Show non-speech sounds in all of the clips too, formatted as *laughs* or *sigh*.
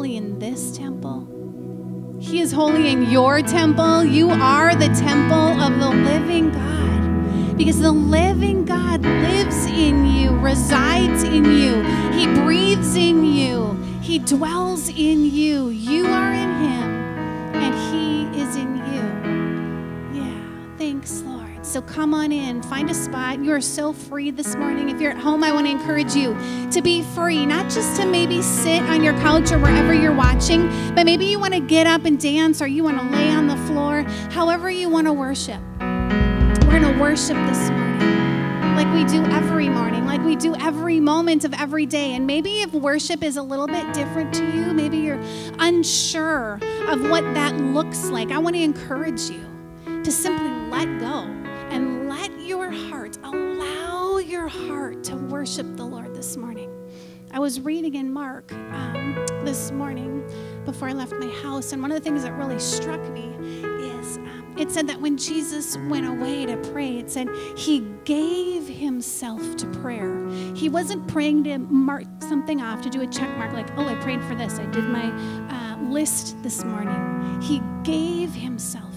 holy in this temple. He is holy in your temple. You are the temple of the living God. Because the living God lives in you, resides in you, He breathes in you, He dwells in you. You are in Him, and He is in you. So come on in, find a spot. You are so free this morning. If you're at home, I want to encourage you to be free, not just to maybe sit on your couch or wherever you're watching, but maybe you want to get up and dance or you want to lay on the floor, however you want to worship. We're going to worship this morning like we do every morning, like we do every moment of every day. And maybe if worship is a little bit different to you, maybe you're unsure of what that looks like, I want to encourage you to simply let go your heart, allow your heart to worship the Lord this morning. I was reading in Mark um, this morning before I left my house, and one of the things that really struck me is um, it said that when Jesus went away to pray, it said he gave himself to prayer. He wasn't praying to mark something off, to do a check mark, like, oh, I prayed for this, I did my uh, list this morning. He gave himself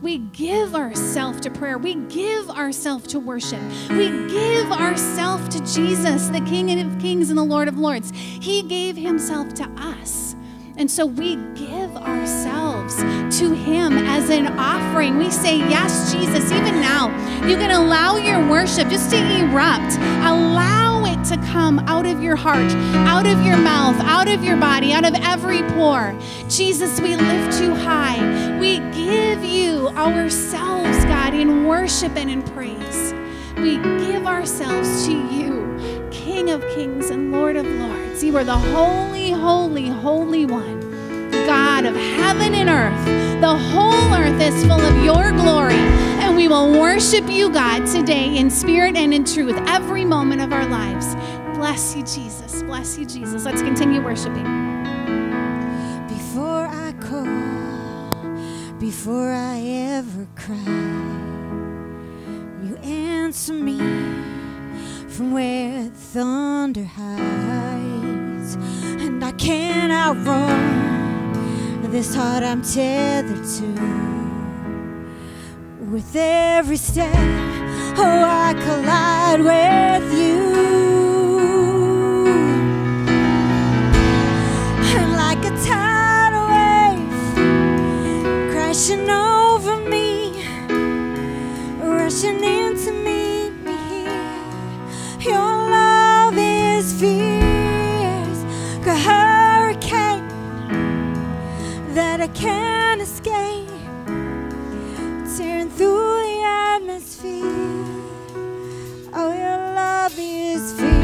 we give ourselves to prayer. We give ourselves to worship. We give ourselves to Jesus, the King of Kings and the Lord of Lords. He gave himself to us. And so we give ourselves to Him as an offering. We say, Yes, Jesus, even now, you can allow your worship just to erupt. Allow come out of your heart, out of your mouth, out of your body, out of every pore. Jesus, we lift you high. We give you ourselves, God, in worship and in praise. We give ourselves to you, King of kings and Lord of lords. You are the holy, holy, holy one, God of heaven and earth. The whole earth is full of your glory, and we will worship you, God, today in spirit and in truth, every moment of our lives. Bless you, Jesus. Bless you, Jesus. Let's continue worshiping. Before I call, before I ever cry, you answer me from where thunder hides, and I can't outrun this heart I'm tethered to. With every step, oh, I collide with you. Wave crashing over me, rushing into me, me here. Your love is fierce, a hurricane that I can't escape, tearing through the atmosphere. Oh, your love is fierce,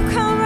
you come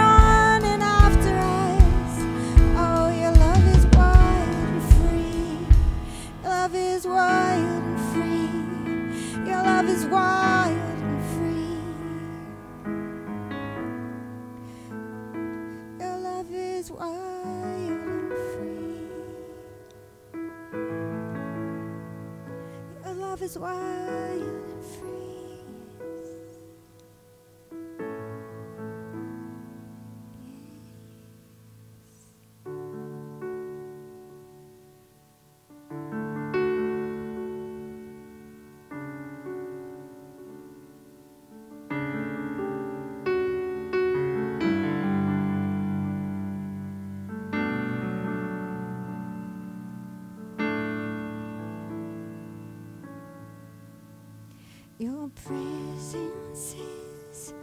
Your presence is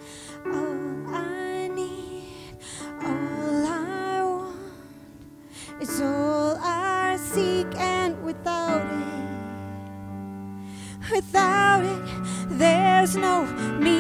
all I need, all I want. It's all I seek, and without it, without it, there's no me.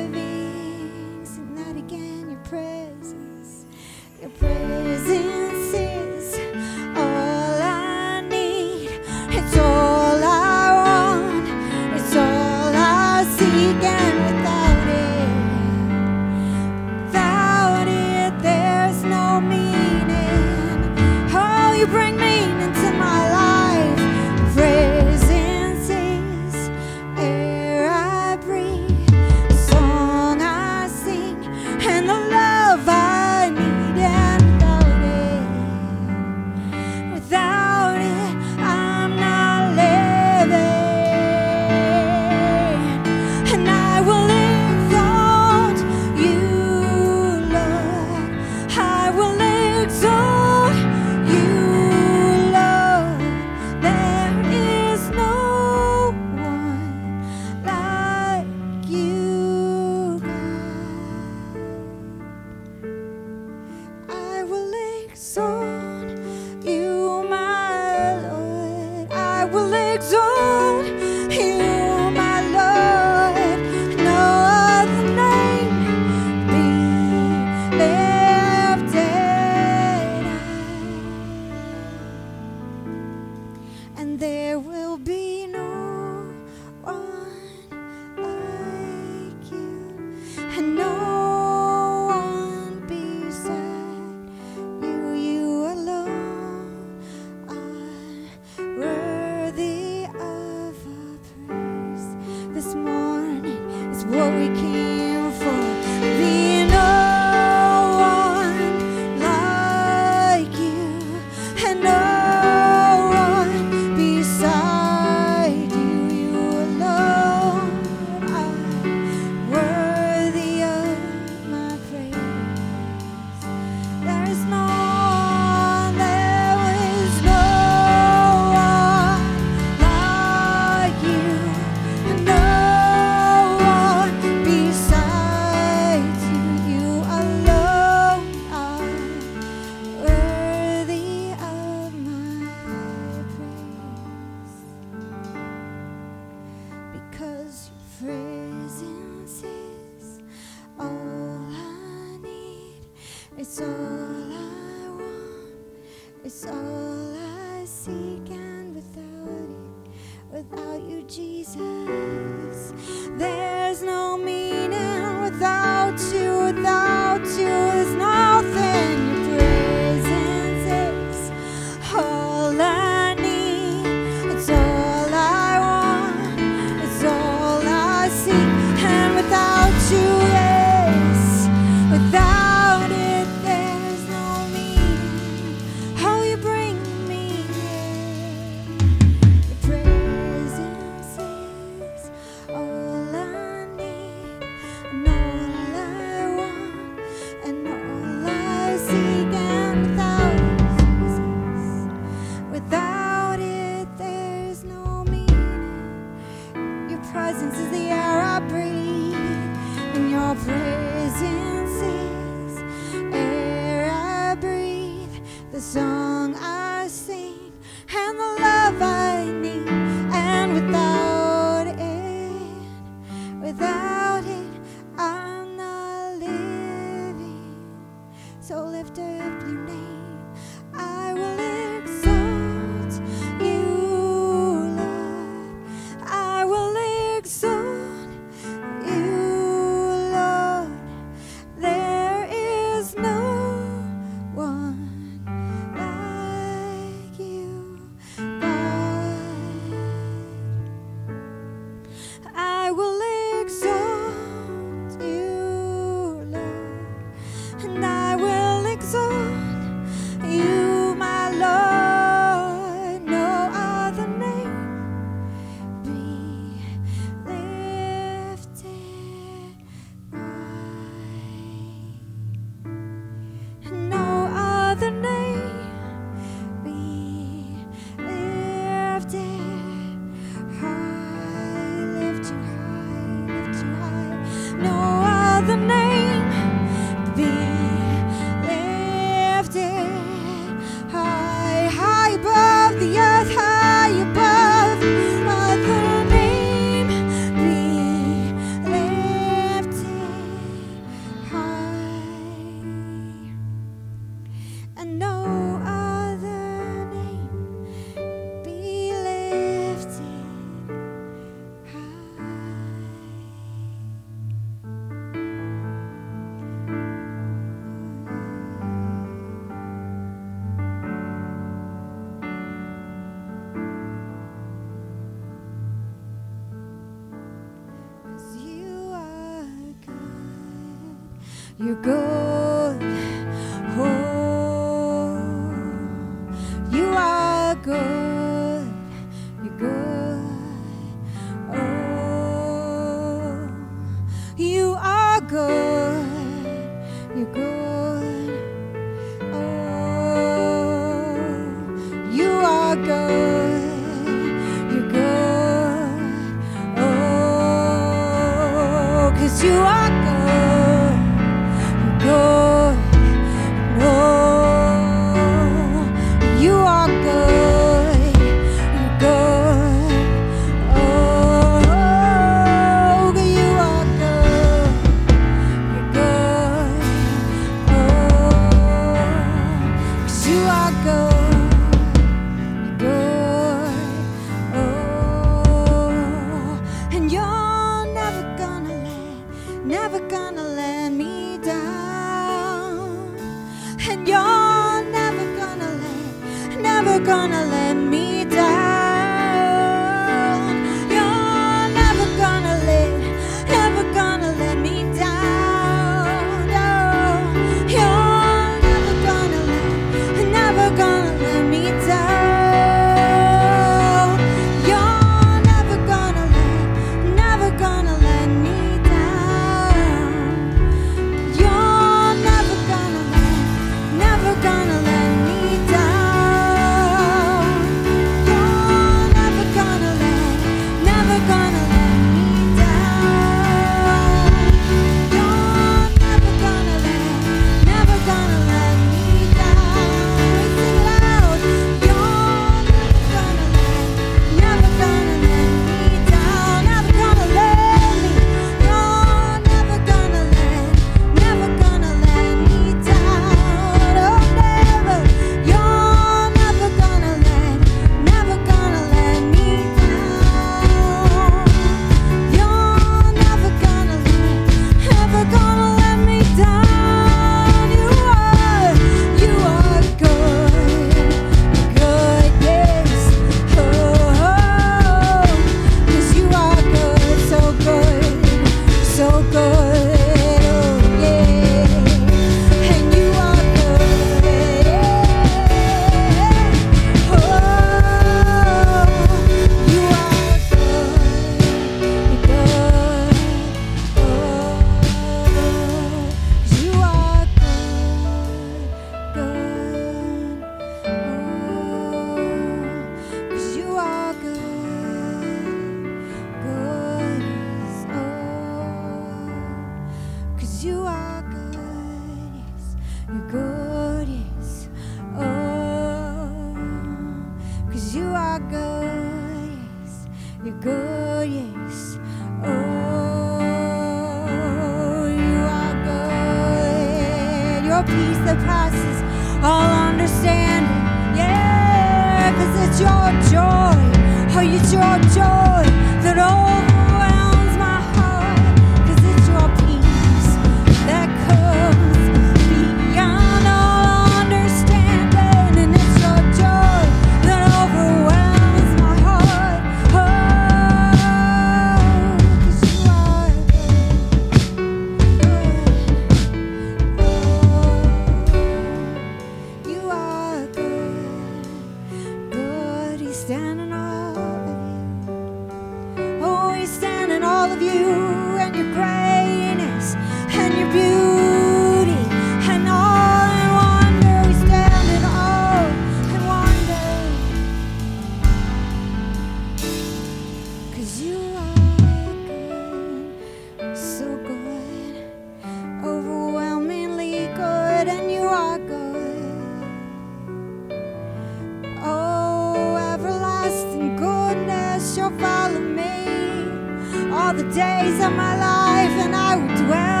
You'll follow me all the days of my life, and I will dwell.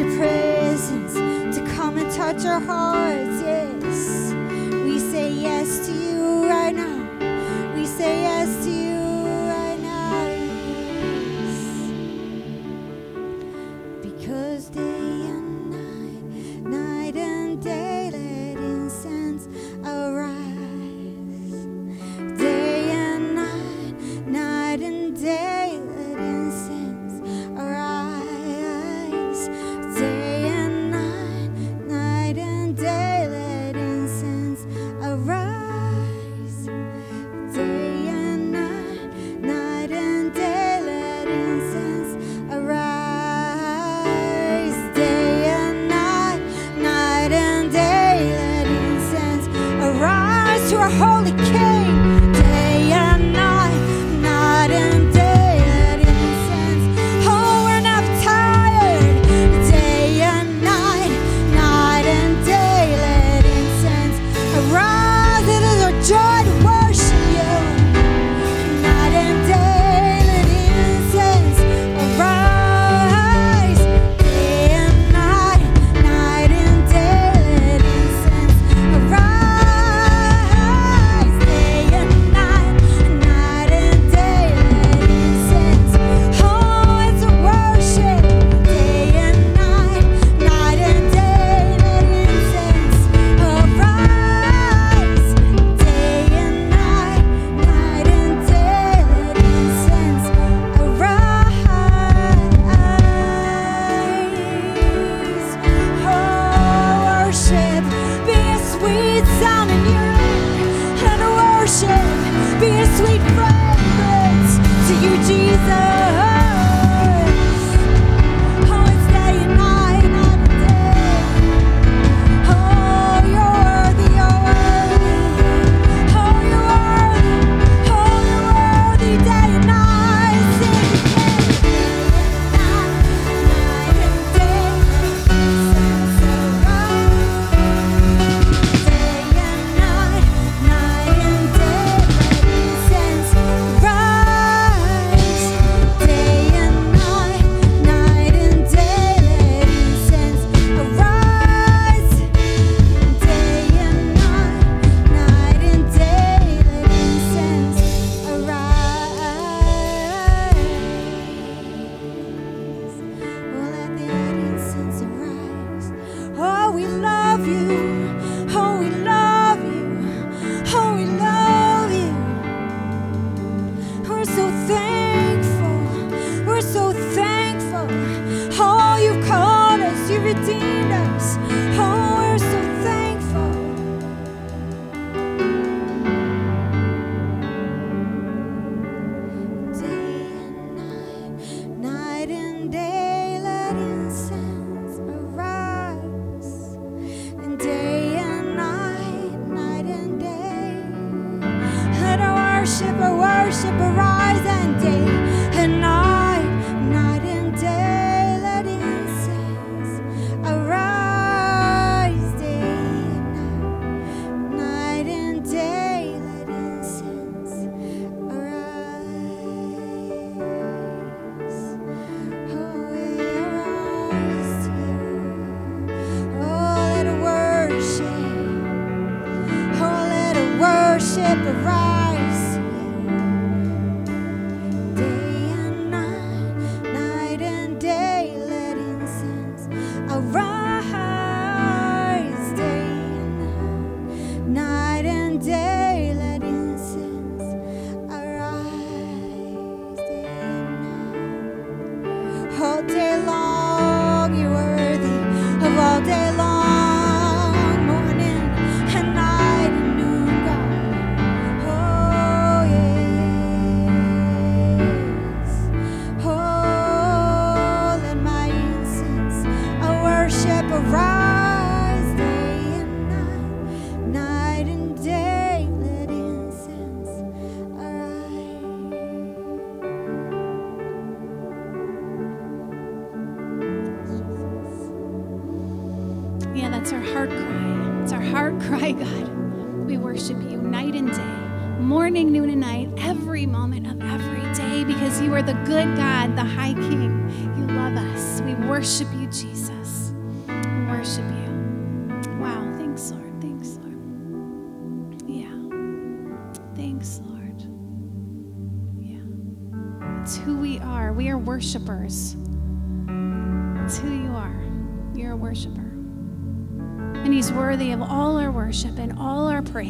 your presence to come and touch our hearts. Yes, we say yes to you.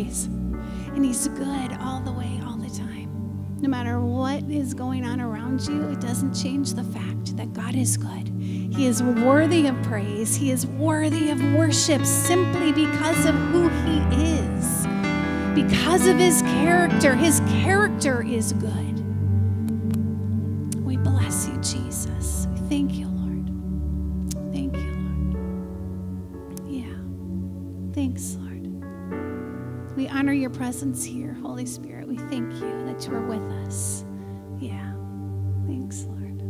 And He's good all the way, all the time. No matter what is going on around you, it doesn't change the fact that God is good. He is worthy of praise. He is worthy of worship simply because of who He is, because of His character. His character is good. Honor your presence here, Holy Spirit. We thank you that you are with us. Yeah. Thanks, Lord.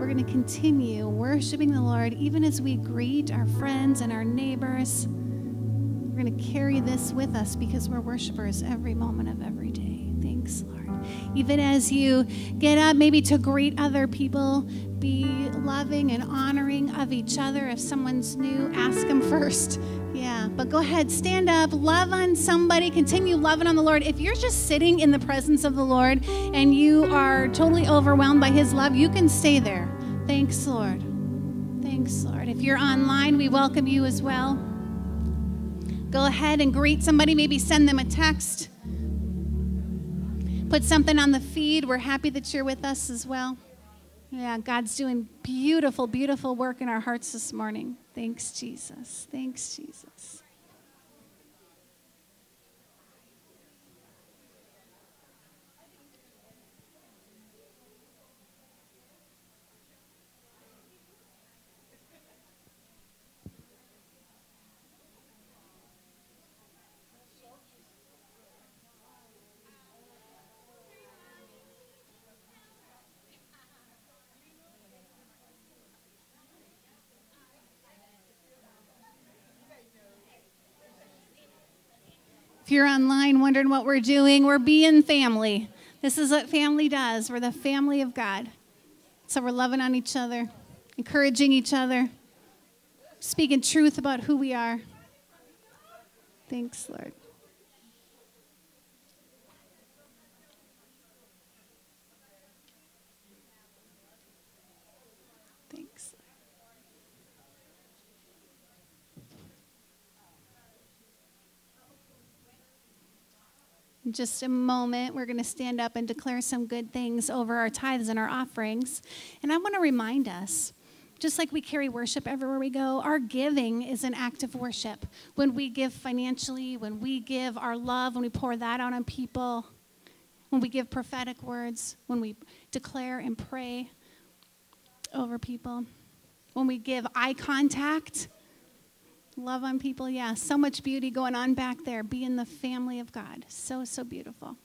We're going to continue worshiping the Lord even as we greet our friends and our neighbors. We're going to carry this with us because we're worshipers every moment of every day. Thanks, Lord. Even as you get up, maybe to greet other people, be loving and honoring of each other. If someone's new, ask them first. *laughs* Yeah, but go ahead, stand up, love on somebody, continue loving on the Lord. If you're just sitting in the presence of the Lord and you are totally overwhelmed by His love, you can stay there. Thanks, Lord. Thanks, Lord. If you're online, we welcome you as well. Go ahead and greet somebody, maybe send them a text. Put something on the feed. We're happy that you're with us as well. Yeah, God's doing beautiful, beautiful work in our hearts this morning. Thanks, Jesus. Thanks, Jesus. You're online wondering what we're doing, we're being family. This is what family does. We're the family of God. So we're loving on each other, encouraging each other, speaking truth about who we are. Thanks, Lord. Thanks. In just a moment, we're going to stand up and declare some good things over our tithes and our offerings. And I want to remind us just like we carry worship everywhere we go, our giving is an act of worship. When we give financially, when we give our love, when we pour that out on people, when we give prophetic words, when we declare and pray over people, when we give eye contact, love on people. Yeah, so much beauty going on back there. Be in the family of God. So, so beautiful.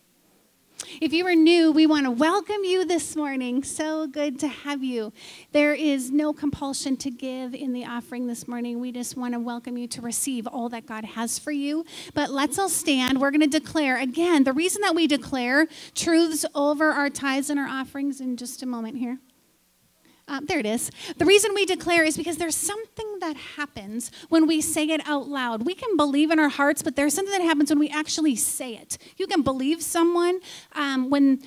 If you are new, we want to welcome you this morning. So good to have you. There is no compulsion to give in the offering this morning. We just want to welcome you to receive all that God has for you. But let's all stand. We're going to declare again the reason that we declare truths over our tithes and our offerings in just a moment here. Um, there it is. The reason we declare is because there's something that happens when we say it out loud. We can believe in our hearts, but there's something that happens when we actually say it. You can believe someone um, when.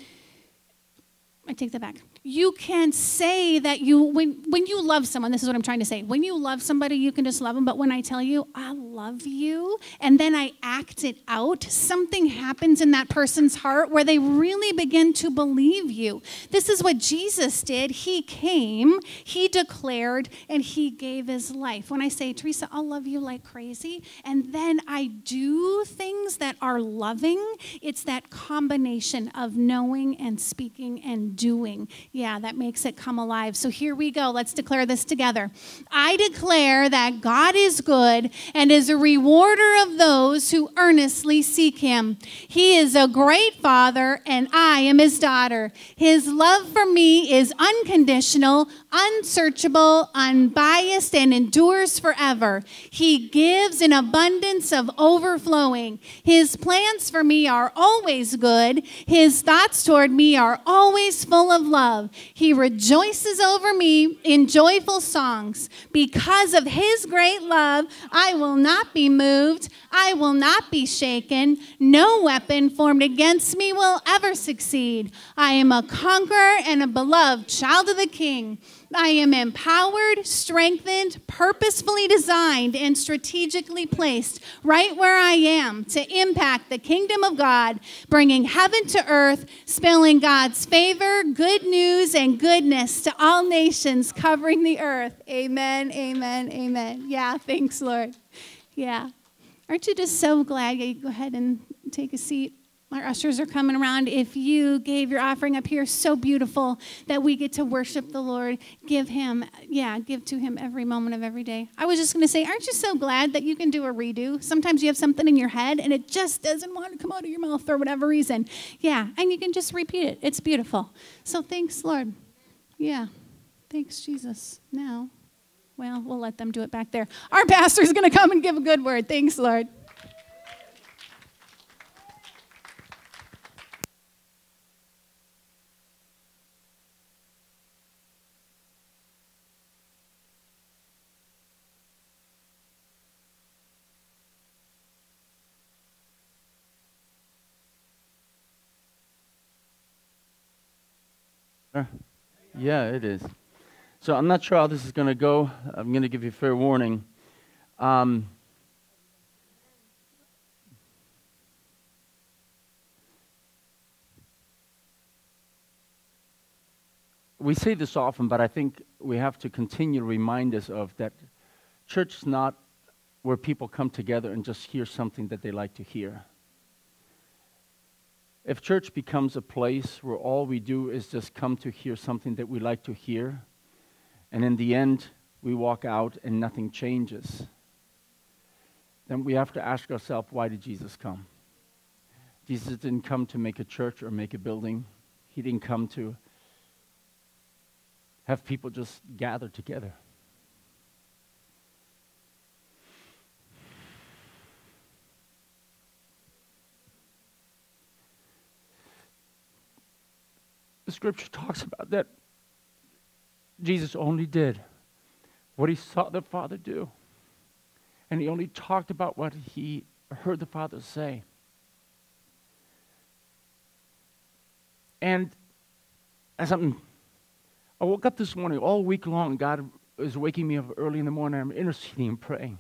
I take that back you can say that you when when you love someone this is what i'm trying to say. When you love somebody you can just love them but when i tell you i love you and then i act it out something happens in that person's heart where they really begin to believe you. This is what jesus did. He came he declared and he gave his life. When i say teresa i'll love you like crazy and then i do things that are loving it's that combination of knowing and speaking and doing yeah, that makes it come alive. So here we go. Let's declare this together. I declare that God is good and is a rewarder of those who earnestly seek him. He is a great father, and I am his daughter. His love for me is unconditional, unsearchable, unbiased, and endures forever. He gives an abundance of overflowing. His plans for me are always good. His thoughts toward me are always full of love. He rejoices over me in joyful songs. Because of his great love, I will not be moved. I will not be shaken. No weapon formed against me will ever succeed. I am a conqueror and a beloved child of the King. I am empowered, strengthened, purposefully designed, and strategically placed right where I am to impact the kingdom of God, bringing heaven to earth, spilling God's favor, good news, and goodness to all nations covering the earth. Amen, amen, amen. Yeah, thanks, Lord. Yeah. Aren't you just so glad? You go ahead and take a seat. Our ushers are coming around. If you gave your offering up here, so beautiful that we get to worship the Lord. Give Him, yeah, give to Him every moment of every day. I was just going to say, aren't you so glad that you can do a redo? Sometimes you have something in your head and it just doesn't want to come out of your mouth for whatever reason. Yeah, and you can just repeat it. It's beautiful. So thanks, Lord. Yeah, thanks, Jesus. Now, well, we'll let them do it back there. Our pastor's going to come and give a good word. Thanks, Lord. Yeah, it is. So I'm not sure how this is going to go. I'm going to give you fair warning. Um, we say this often, but I think we have to continue to remind us of that church is not where people come together and just hear something that they like to hear. If church becomes a place where all we do is just come to hear something that we like to hear, and in the end we walk out and nothing changes, then we have to ask ourselves why did Jesus come? Jesus didn't come to make a church or make a building, He didn't come to have people just gather together. The scripture talks about that Jesus only did what he saw the Father do. And he only talked about what he heard the Father say. And as I'm, I woke up this morning, all week long, God was waking me up early in the morning. I'm interceding and praying.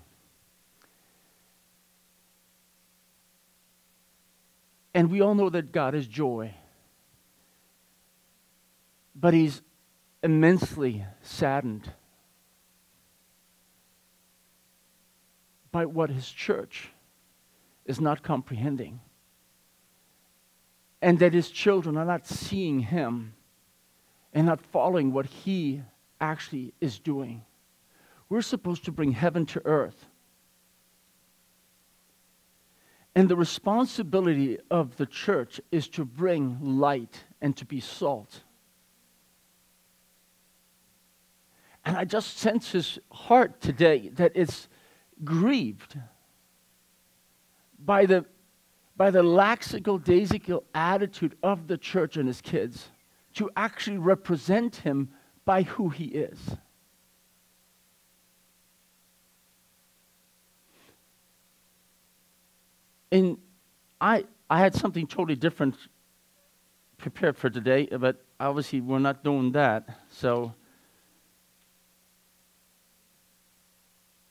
And we all know that God is joy. But He's immensely saddened by what His church is not comprehending. And that His children are not seeing Him and not following what He actually is doing. We're supposed to bring heaven to earth. And the responsibility of the church is to bring light and to be salt. And I just sense his heart today that it's grieved by the, by the lackadaisical attitude of the church and his kids to actually represent him by who he is. And I, I had something totally different prepared for today, but obviously we're not doing that. So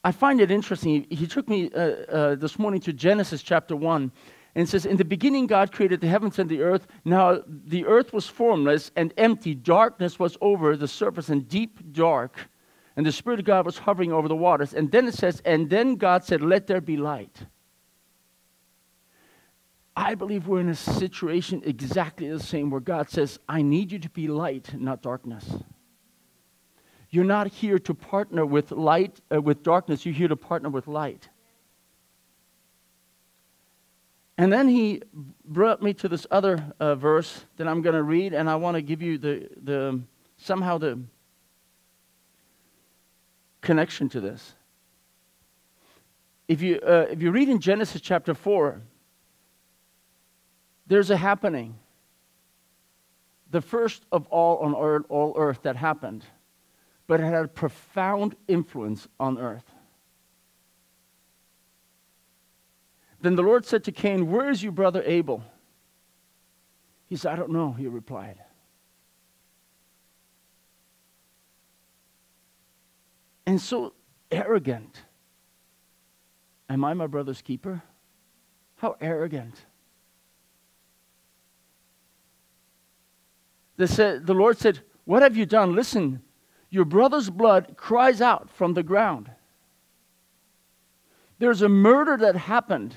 I find it interesting. He, took me uh, uh, this morning to Genesis chapter 1 and says, In the beginning, God created the heavens and the earth. Now the earth was formless and empty. Darkness was over the surface and deep dark. And the Spirit of God was hovering over the waters. And then it says, And then God said, Let there be light. I believe we're in a situation exactly the same where God says, I need you to be light, not darkness. You're not here to partner with light, uh, with darkness. You're here to partner with light. And then he brought me to this other uh, verse that I'm going to read, and I want to give you the, the somehow the connection to this. If you, uh, if you read in Genesis chapter 4, there's a happening. The first of all on all earth that happened but it had a profound influence on earth. Then the Lord said to Cain, Where is your brother Abel? He said, I don't know, he replied. And so arrogant. Am I my brother's keeper? How arrogant. The, the Lord said, What have you done? Listen, your brother's blood cries out from the ground. There's a murder that happened.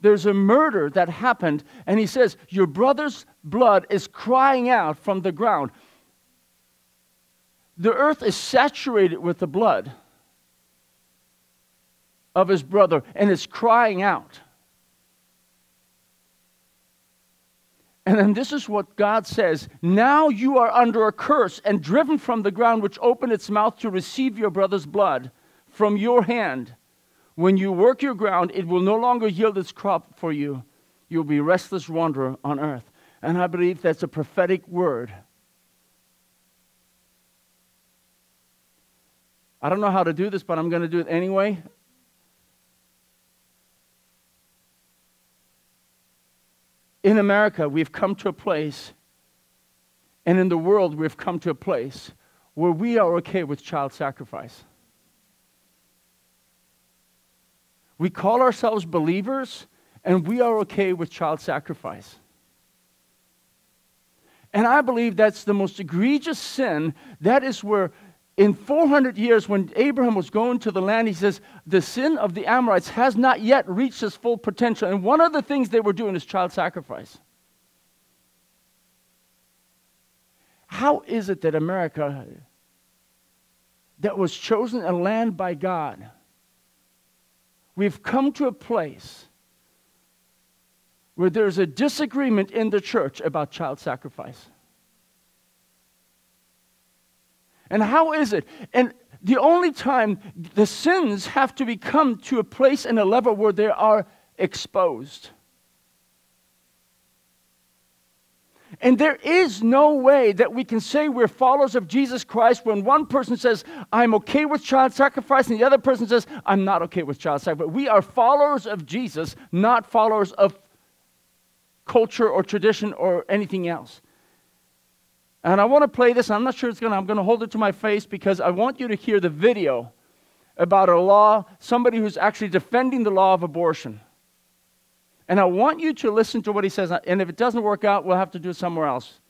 There's a murder that happened, and he says, Your brother's blood is crying out from the ground. The earth is saturated with the blood of his brother, and is crying out. And then this is what God says Now you are under a curse and driven from the ground, which opened its mouth to receive your brother's blood from your hand. When you work your ground, it will no longer yield its crop for you. You'll be restless wanderer on earth. And I believe that's a prophetic word. I don't know how to do this, but I'm going to do it anyway. In America, we've come to a place, and in the world, we've come to a place where we are okay with child sacrifice. We call ourselves believers, and we are okay with child sacrifice. And I believe that's the most egregious sin. That is where in 400 years, when Abraham was going to the land, he says, the sin of the Amorites has not yet reached its full potential. And one of the things they were doing is child sacrifice. How is it that America, that was chosen a land by God, we've come to a place where there's a disagreement in the church about child sacrifice? And how is it? And the only time the sins have to become to a place and a level where they are exposed. And there is no way that we can say we're followers of Jesus Christ when one person says, I'm okay with child sacrifice, and the other person says, I'm not okay with child sacrifice. We are followers of Jesus, not followers of culture or tradition or anything else. And I want to play this. I'm not sure it's going to, I'm going to hold it to my face because I want you to hear the video about a law, somebody who's actually defending the law of abortion. And I want you to listen to what he says. And if it doesn't work out, we'll have to do it somewhere else.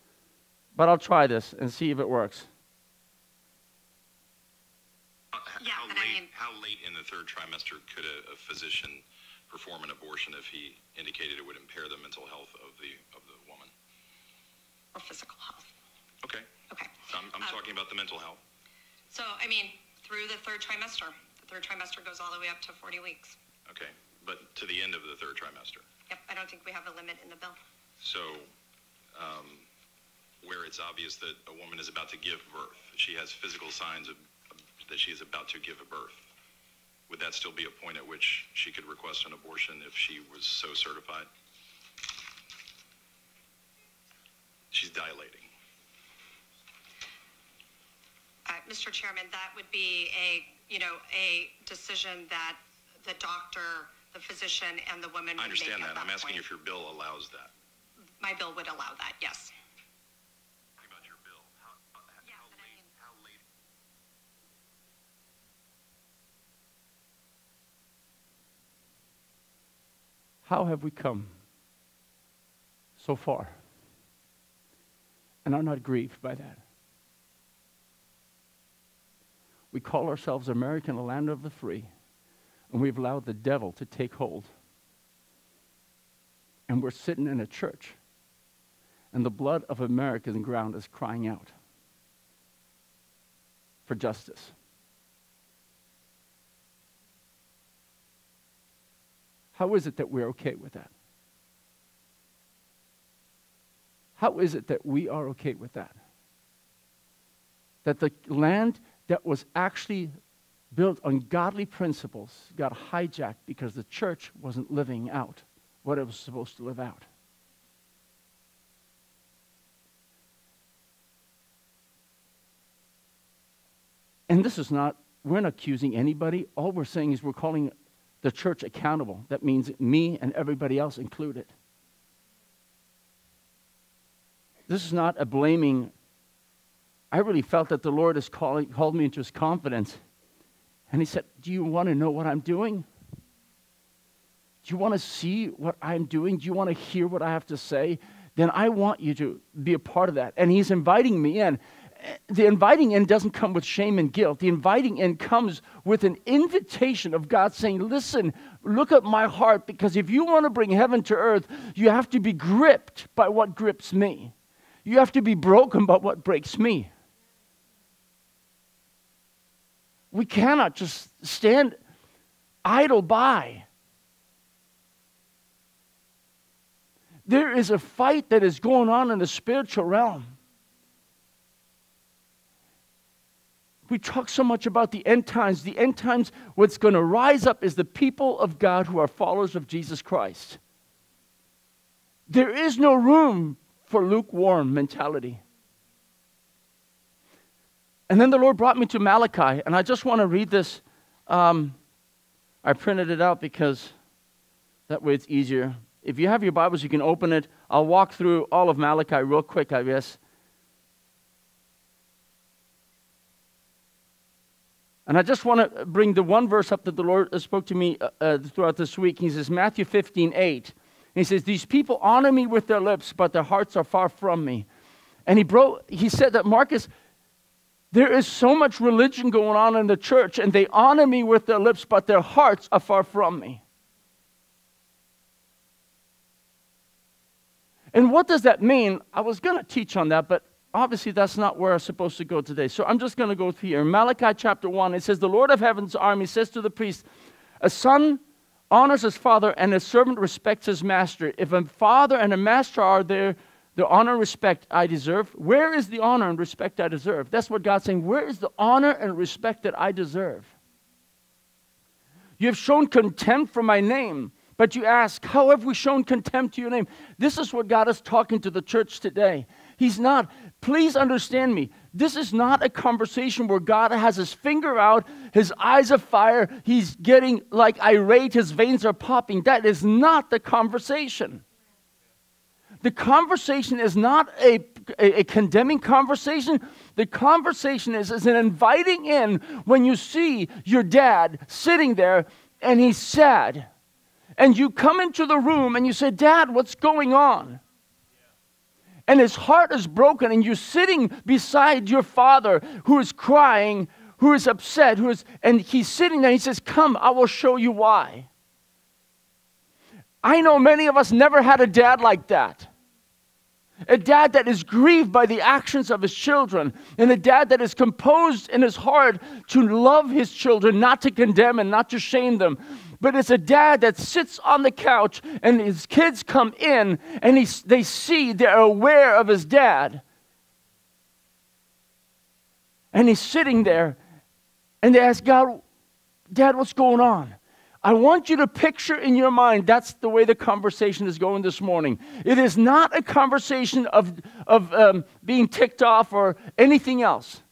But I'll try this and see if it works. Yeah, how, late, I mean, how late in the third trimester could a, a, physician perform an abortion if he indicated it would impair the mental health of the of the woman or physical health? I'm, I'm um, talking about the mental health. So, I mean, through the third trimester. The third trimester goes all the way up to 40 weeks. Okay but to the end of the third trimester. Yep, I don't think we have a limit in the bill. So, um, where it's obvious that a woman is about to give birth, she has physical signs of, of, that she is about to give a birth. Would that still be a point at which she could request an abortion if she was so certified? She's dilating. Uh, Mr. Chairman, that would be a, you know, a decision that the doctor the physician and the woman would be. I understand that. that I'm asking point. if your bill allows that. My bill would allow that, yes. What about your bill? How, how, Yeah, how but I late, how? How have we come so far? And I'm not grieved by that. We call ourselves American, the land of the free and we've allowed the devil to take hold. And we're sitting in a church, and the blood of American ground is crying out for justice. How is it that we're okay with that? How is it that we are okay with that? That the land that was actually built on godly principles got hijacked because the church wasn't living out what it was supposed to live out. And this is not, we're not accusing anybody. All we're saying is we're calling the church accountable. That means me and everybody else included. This is not a blaming. I really felt that the Lord has called, called me into his confidence and he said, Do you want to know what I'm doing? Do you want to see what I'm doing? Do you want to hear what I have to say? Then I want you to be a part of that. And he's inviting me in. The inviting in doesn't come with shame and guilt. The inviting in comes with an invitation of God saying, Listen, look at my heart, because if you want to bring heaven to earth, you have to be gripped by what grips me. You have to be broken by what breaks me. We cannot just stand idle by. There is a fight that is going on in the spiritual realm. We talk so much about the end times. The end times, what's going to rise up is the people of God who are followers of Jesus Christ. There is no room for lukewarm mentality. And then the Lord brought me to Malachi, and I just want to read this. Um, I printed it out because that way it's easier. If you have your Bibles, you can open it. I'll walk through all of Malachi real quick, I guess. And I just want to bring the one verse up that the Lord spoke to me uh, uh, throughout this week. He says, Matthew 15, 8. He says, These people honor me with their lips, but their hearts are far from me. And he, bro- he said that Marcus, there is so much religion going on in the church, and they honor me with their lips, but their hearts are far from me. And what does that mean? I was going to teach on that, but obviously that's not where I'm supposed to go today. So I'm just going to go here. In Malachi chapter 1, it says, The Lord of heaven's army says to the priest, A son honors his father, and a servant respects his master. If a father and a master are there, the honor and respect I deserve. Where is the honor and respect I deserve? That's what God's saying. Where is the honor and respect that I deserve? You have shown contempt for my name. But you ask, How have we shown contempt to your name? This is what God is talking to the church today. He's not, please understand me. This is not a conversation where God has his finger out, his eyes of fire, he's getting like irate, his veins are popping. That is not the conversation. The conversation is not a, a, a, condemning conversation. The conversation is, is an inviting in when you see your dad sitting there and he's sad. And you come into the room and you say, Dad, what's going on? And his heart is broken, and you're sitting beside your father who is crying, who is upset, who is, and he's sitting there. And he says, Come, I will show you why. I know many of us never had a dad like that. A dad that is grieved by the actions of his children, and a dad that is composed in his heart to love his children, not to condemn and not to shame them. But it's a dad that sits on the couch and his kids come in and he, they see, they're aware of his dad. And he's sitting there and they ask God, Dad, what's going on? I want you to picture in your mind that's the way the conversation is going this morning. It is not a conversation of, of um, being ticked off or anything else.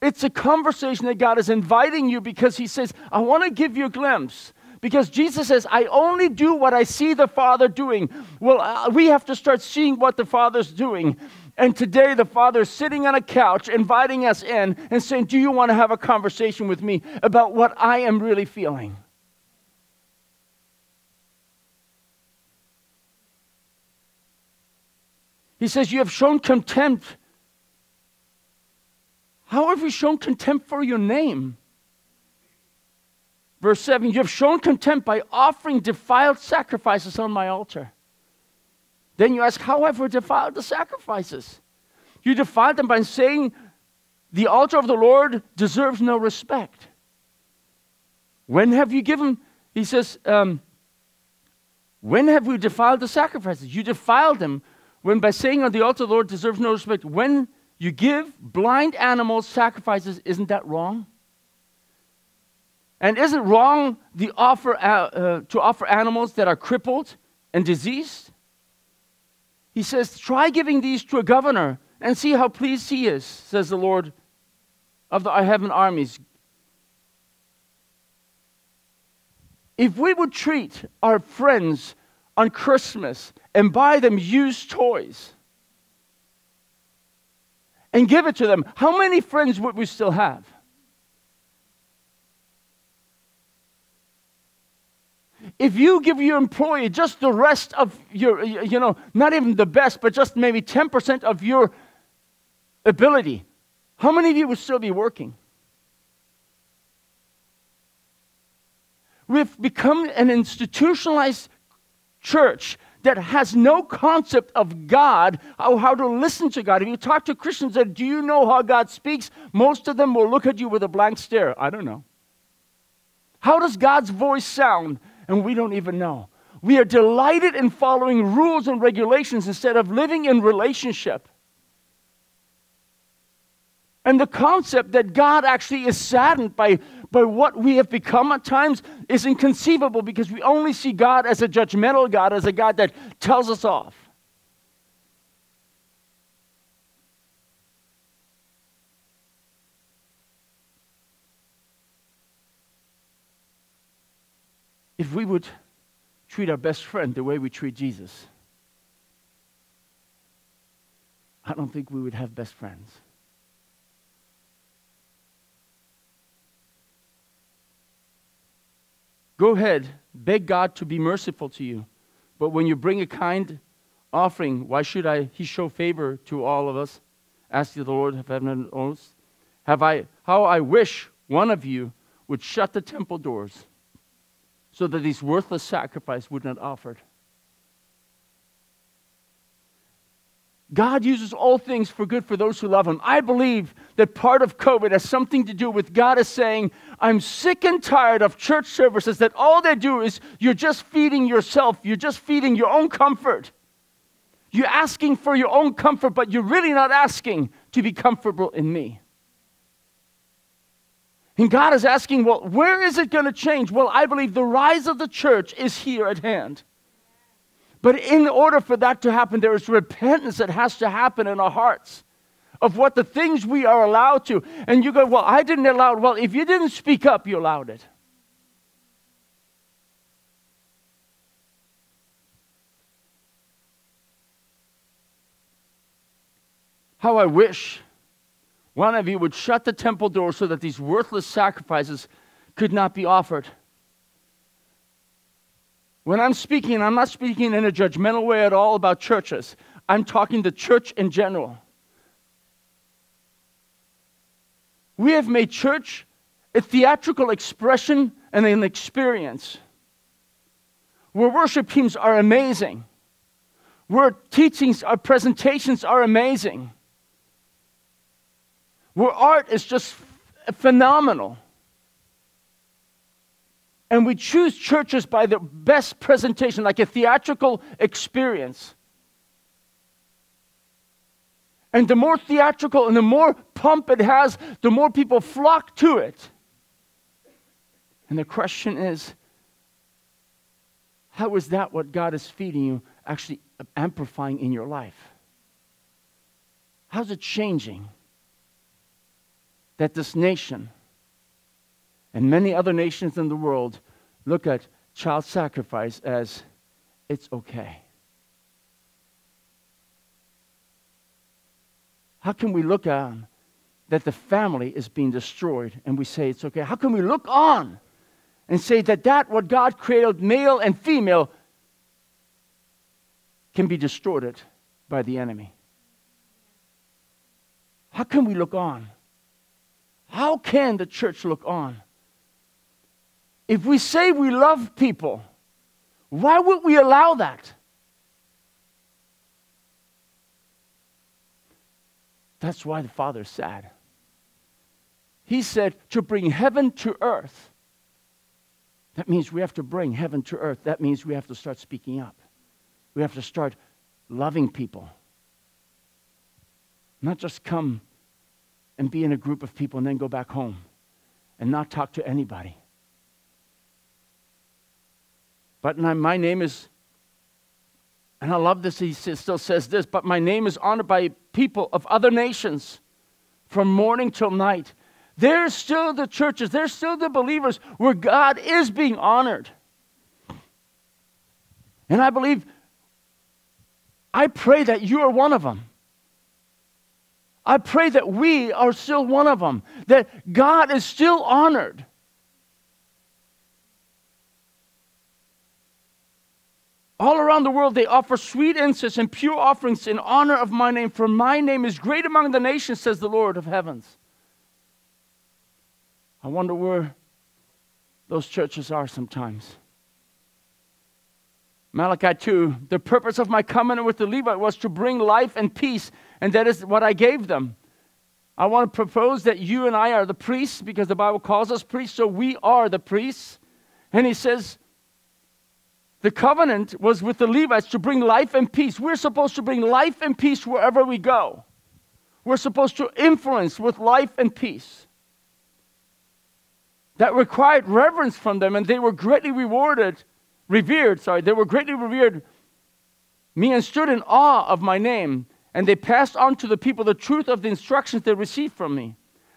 It's a conversation that God is inviting you because He says, I want to give you a glimpse. Because Jesus says, I only do what I see the Father doing. Well, uh, we have to start seeing what the Father's doing. And today, the Father is sitting on a couch, inviting us in and saying, Do you want to have a conversation with me about what I am really feeling? He says, You have shown contempt. How have you shown contempt for your name? Verse 7 You have shown contempt by offering defiled sacrifices on my altar. Then you ask, how have we defiled the sacrifices? You defiled them by saying, the altar of the Lord deserves no respect. When have you given, he says, um, when have we defiled the sacrifices? You defiled them when by saying on the altar of the Lord deserves no respect. When you give blind animals sacrifices, isn't that wrong? And is it wrong the offer, uh, uh, to offer animals that are crippled and diseased? He says, Try giving these to a governor and see how pleased he is, says the Lord of the I heaven armies. If we would treat our friends on Christmas and buy them used toys and give it to them, how many friends would we still have? If you give your employee just the rest of your, you know, not even the best, but just maybe 10% of your ability, how many of you would still be working? We've become an institutionalized church that has no concept of God or how to listen to God. If you talk to Christians that do you know how God speaks, most of them will look at you with a blank stare. I don't know. How does God's voice sound? And we don't even know. We are delighted in following rules and regulations instead of living in relationship. And the concept that God actually is saddened by, by what we have become at times is inconceivable because we only see God as a judgmental God, as a God that tells us off. If we would treat our best friend the way we treat Jesus, I don't think we would have best friends. Go ahead, beg God to be merciful to you. But when you bring a kind offering, why should I he show favor to all of us? Ask you the Lord of heaven and earth. Have I how I wish one of you would shut the temple doors so that these worthless sacrifice would not offered. God uses all things for good for those who love Him. I believe that part of COVID has something to do with God is saying, I'm sick and tired of church services that all they do is you're just feeding yourself, you're just feeding your own comfort. You're asking for your own comfort, but you're really not asking to be comfortable in me. And God is asking, well, where is it going to change? Well, I believe the rise of the church is here at hand. But in order for that to happen, there is repentance that has to happen in our hearts of what the things we are allowed to. And you go, well, I didn't allow it. Well, if you didn't speak up, you allowed it. How I wish one of you would shut the temple door so that these worthless sacrifices could not be offered. When I'm speaking, I'm not speaking in a judgmental way at all about churches. I'm talking the church in general. We have made church a theatrical expression and an experience where worship teams are amazing, where teachings, our presentations are amazing where art is just phenomenal. And we choose churches by the best presentation, like a theatrical experience. And the more theatrical and the more pump it has, the more people flock to it. And the question is how is that what God is feeding you actually amplifying in your life? How's it changing? That this nation and many other nations in the world look at child sacrifice as it's okay. How can we look on that the family is being destroyed and we say it's okay? How can we look on and say that that what God created male and female can be destroyed by the enemy? How can we look on? How can the church look on? If we say we love people, why would we allow that? That's why the Father is sad. He said to bring heaven to earth. That means we have to bring heaven to earth. That means we have to start speaking up. We have to start loving people. Not just come and be in a group of people and then go back home and not talk to anybody. But my name is, and I love this, he still says this, but my name is honored by people of other nations from morning till night. There's still the churches, there's still the believers where God is being honored. And I believe, I pray that you are one of them. I pray that we are still one of them, that God is still honored. All around the world, they offer sweet incense and pure offerings in honor of my name, for my name is great among the nations, says the Lord of heavens. I wonder where those churches are sometimes. Malachi 2 The purpose of my covenant with the Levite was to bring life and peace and that is what I gave them. I want to propose that you and I are the priests because the Bible calls us priests, so we are the priests. And he says, the covenant was with the Levites to bring life and peace. We're supposed to bring life and peace wherever we go. We're supposed to influence with life and peace. That required reverence from them, and they were greatly rewarded, revered, sorry, they were greatly revered me and stood in awe of my name and they passed on to the people the truth of the instructions they received from me.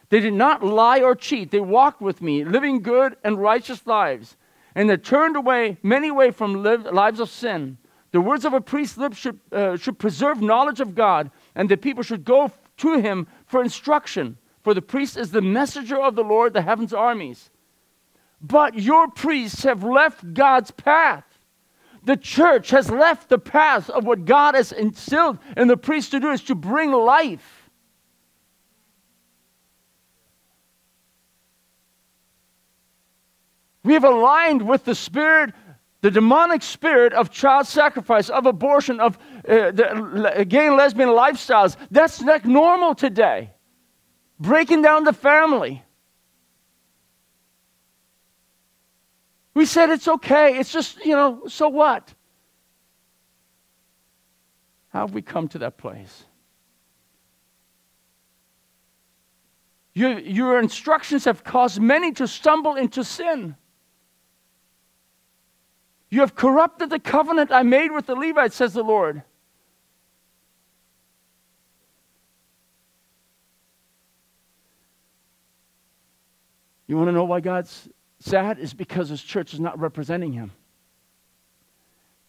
They did not lie or cheat. They walked with me, living good and righteous lives. And they turned away many away from live, lives of sin. The words of a priest's lips should, uh, should preserve knowledge of God, and the people should go to him for instruction. For the priest is the messenger of the Lord, the heaven's armies. But your priests have left God's path the church has left the path of what God has instilled in the priest to do is to bring life. We have aligned with the spirit, the demonic spirit of child sacrifice, of abortion, of uh, the gay and lesbian lifestyles. That's like normal today. Breaking down the family. We said it's okay. It's just, you know, so what? How have we come to that place? Your, your instructions have caused many to stumble into sin. You have corrupted the covenant I made with the Levites, says the Lord. You want to know why God's sad? Is because his church is not representing him.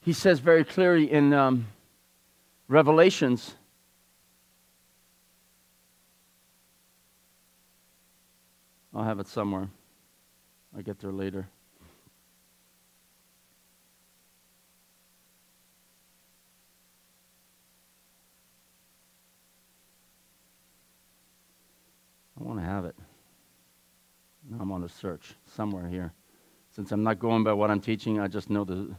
He says very clearly in um, Revelations. I'll have it somewhere. I'll get there later. I want to have it. I'm on a search somewhere here. Since I'm not going by what I'm teaching, I just know the.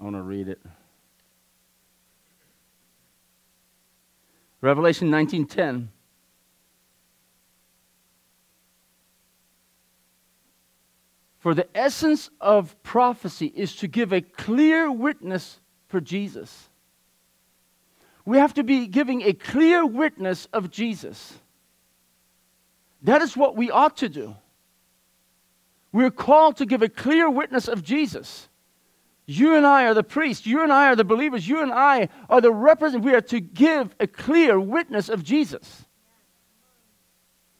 I want to read it. Revelation 19:10. For the essence of prophecy is to give a clear witness for Jesus. We have to be giving a clear witness of Jesus. That is what we ought to do. We're called to give a clear witness of Jesus. You and I are the priests. You and I are the believers. You and I are the representatives. We are to give a clear witness of Jesus.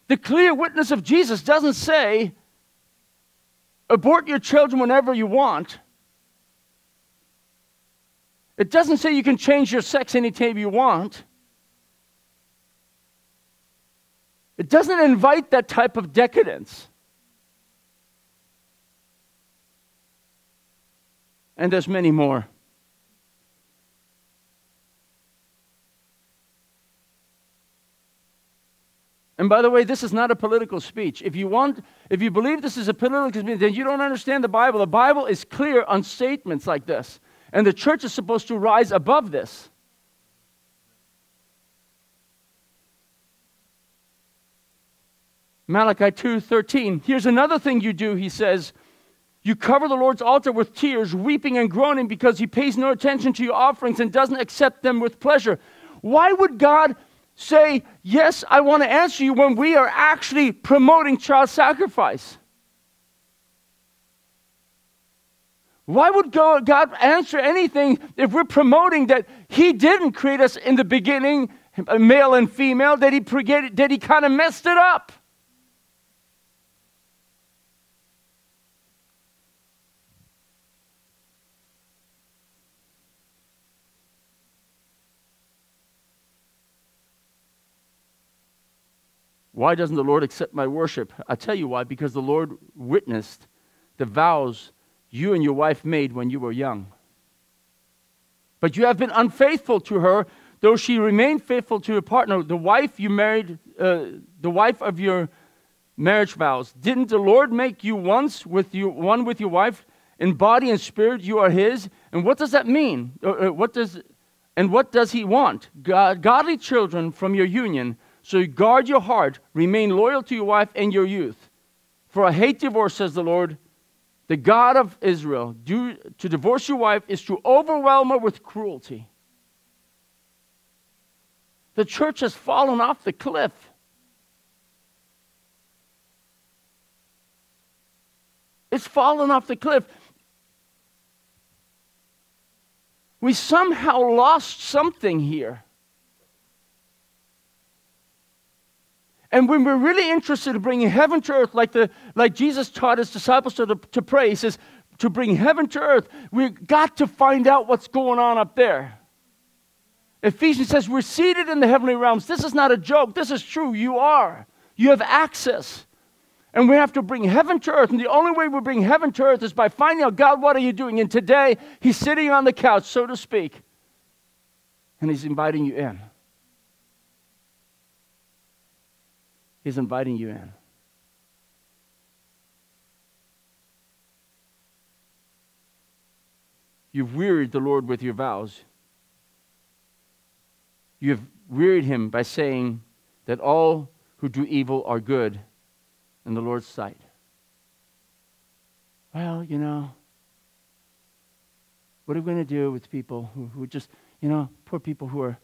The clear witness of Jesus doesn't say, abort your children whenever you want. It doesn't say you can change your sex anytime you want. It doesn't invite that type of decadence. And there's many more. And by the way, this is not a political speech. If you want, if you believe this is a political speech, then you don't understand the Bible. The Bible is clear on statements like this. And the church is supposed to rise above this. Malachi 2:13. Here's another thing you do, he says. You cover the Lord's altar with tears, weeping and groaning because he pays no attention to your offerings and doesn't accept them with pleasure. Why would God say, Yes, I want to answer you when we are actually promoting child sacrifice? Why would God answer anything if we're promoting that He didn't create us in the beginning, male and female, that He, that he kind of messed it up? Why doesn't the Lord accept my worship? I tell you why, because the Lord witnessed the vows you and your wife made when you were young. But you have been unfaithful to her, though she remained faithful to your partner, the wife you married, uh, the wife of your marriage vows. Didn't the Lord make you once with you, one with your wife? In body and spirit, you are His. And what does that mean? Uh, uh, what does, and what does He want? God, godly children from your union so guard your heart, remain loyal to your wife and your youth. For I hate divorce, says the Lord, the God of Israel. Do, to divorce your wife is to overwhelm her with cruelty. The church has fallen off the cliff. It's fallen off the cliff. We somehow lost something here. And when we're really interested in bringing heaven to earth, like, the, like Jesus taught his disciples to, to pray, he says, to bring heaven to earth, we've got to find out what's going on up there. Ephesians says, We're seated in the heavenly realms. This is not a joke. This is true. You are. You have access. And we have to bring heaven to earth. And the only way we bring heaven to earth is by finding out, God, what are you doing? And today, He's sitting on the couch, so to speak, and He's inviting you in. He's inviting you in. You've wearied the Lord with your vows. You have wearied him by saying that all who do evil are good in the Lord's sight. Well, you know, what are we going to do with people who, who just, you know, poor people who are,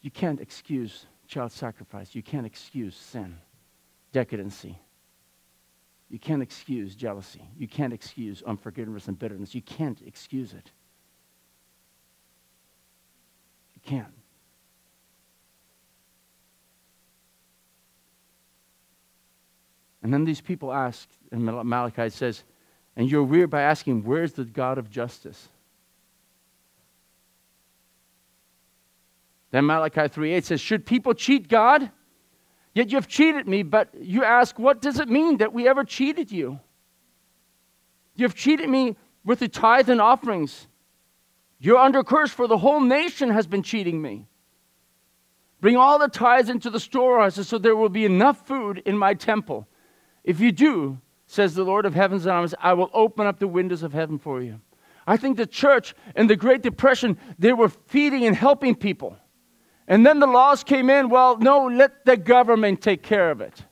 you can't excuse child sacrifice. You can't excuse sin, decadency. You can't excuse jealousy. You can't excuse unforgiveness and bitterness. You can't excuse it. You can't. And then these people ask, and Malachi says, and you're weird by asking, where's the God of justice? Then Malachi 3:8 says, Should people cheat God? Yet you have cheated me, but you ask, What does it mean that we ever cheated you? You have cheated me with the tithe and offerings. You're under curse, for the whole nation has been cheating me. Bring all the tithes into the storehouses so there will be enough food in my temple. If you do, says the Lord of heaven's armies, I will open up the windows of heaven for you. I think the church in the Great Depression, they were feeding and helping people. And then the laws came in, well, no, let the government take care of it.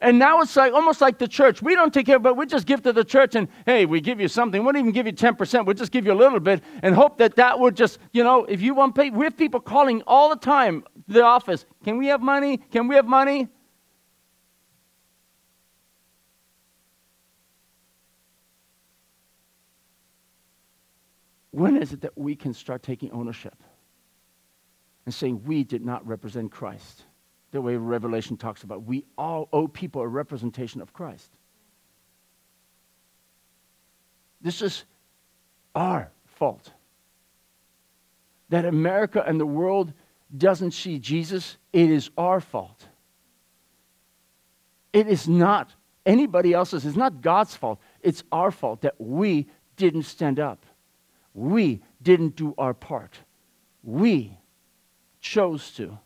And now it's like almost like the church. We don't take care of it, we just give to the church and hey, we give you something. We won't even give you 10%. We'll just give you a little bit and hope that that would just, you know, if you want pay. We have people calling all the time the office. Can we have money? Can we have money? When is it that we can start taking ownership? And saying we did not represent Christ. The way Revelation talks about, we all owe people a representation of Christ. This is our fault. That America and the world doesn't see Jesus, it is our fault. It is not anybody else's, it's not God's fault. It's our fault that we didn't stand up. We didn't do our part. We chose to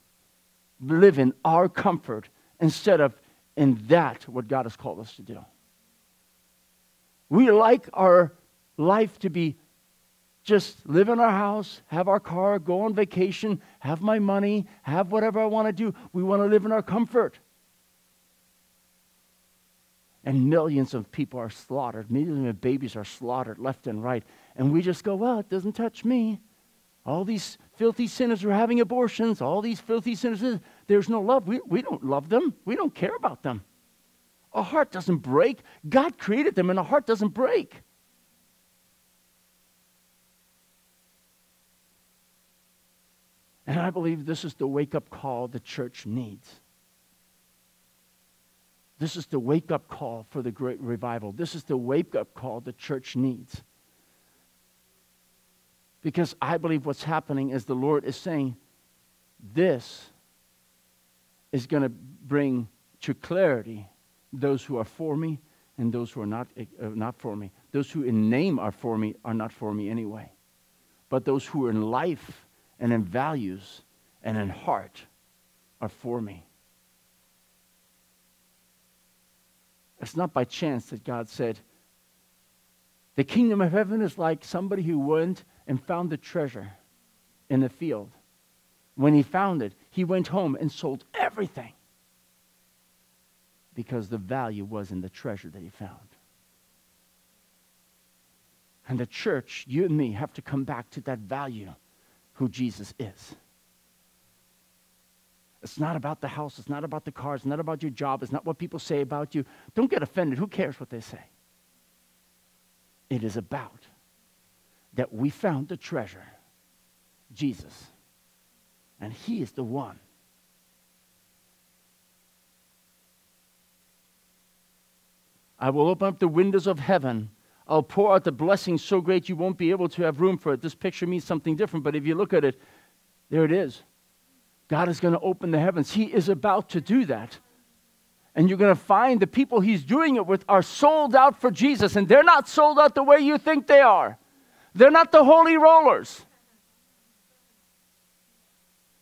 live in our comfort instead of in that what God has called us to do. We like our life to be just live in our house, have our car, go on vacation, have my money, have whatever I want to do. We want to live in our comfort. And millions of people are slaughtered, millions of babies are slaughtered left and right. And we just go, well, it doesn't touch me. All these filthy sinners are having abortions. All these filthy sinners, there's no love. We, we don't love them. We don't care about them. Our heart doesn't break. God created them, and our heart doesn't break. And I believe this is the wake up call the church needs. This is the wake up call for the great revival. This is the wake up call the church needs. Because I believe what's happening is the Lord is saying, this is going to bring to clarity those who are for me and those who are not, uh, not for me. Those who in name are for me are not for me anyway. But those who are in life and in values and in heart are for me. It's not by chance that God said, the kingdom of heaven is like somebody who went and found the treasure in the field. When he found it, he went home and sold everything because the value was in the treasure that he found. And the church, you and me, have to come back to that value, who Jesus is. It's not about the house, it's not about the cars, it's not about your job, it's not what people say about you. Don't get offended. Who cares what they say? It is about that we found the treasure Jesus. And He is the one. I will open up the windows of heaven. I'll pour out the blessing so great you won't be able to have room for it. This picture means something different, but if you look at it, there it is. God is going to open the heavens. He is about to do that. And you're going to find the people He's doing it with are sold out for Jesus, and they're not sold out the way you think they are. They're not the holy rollers.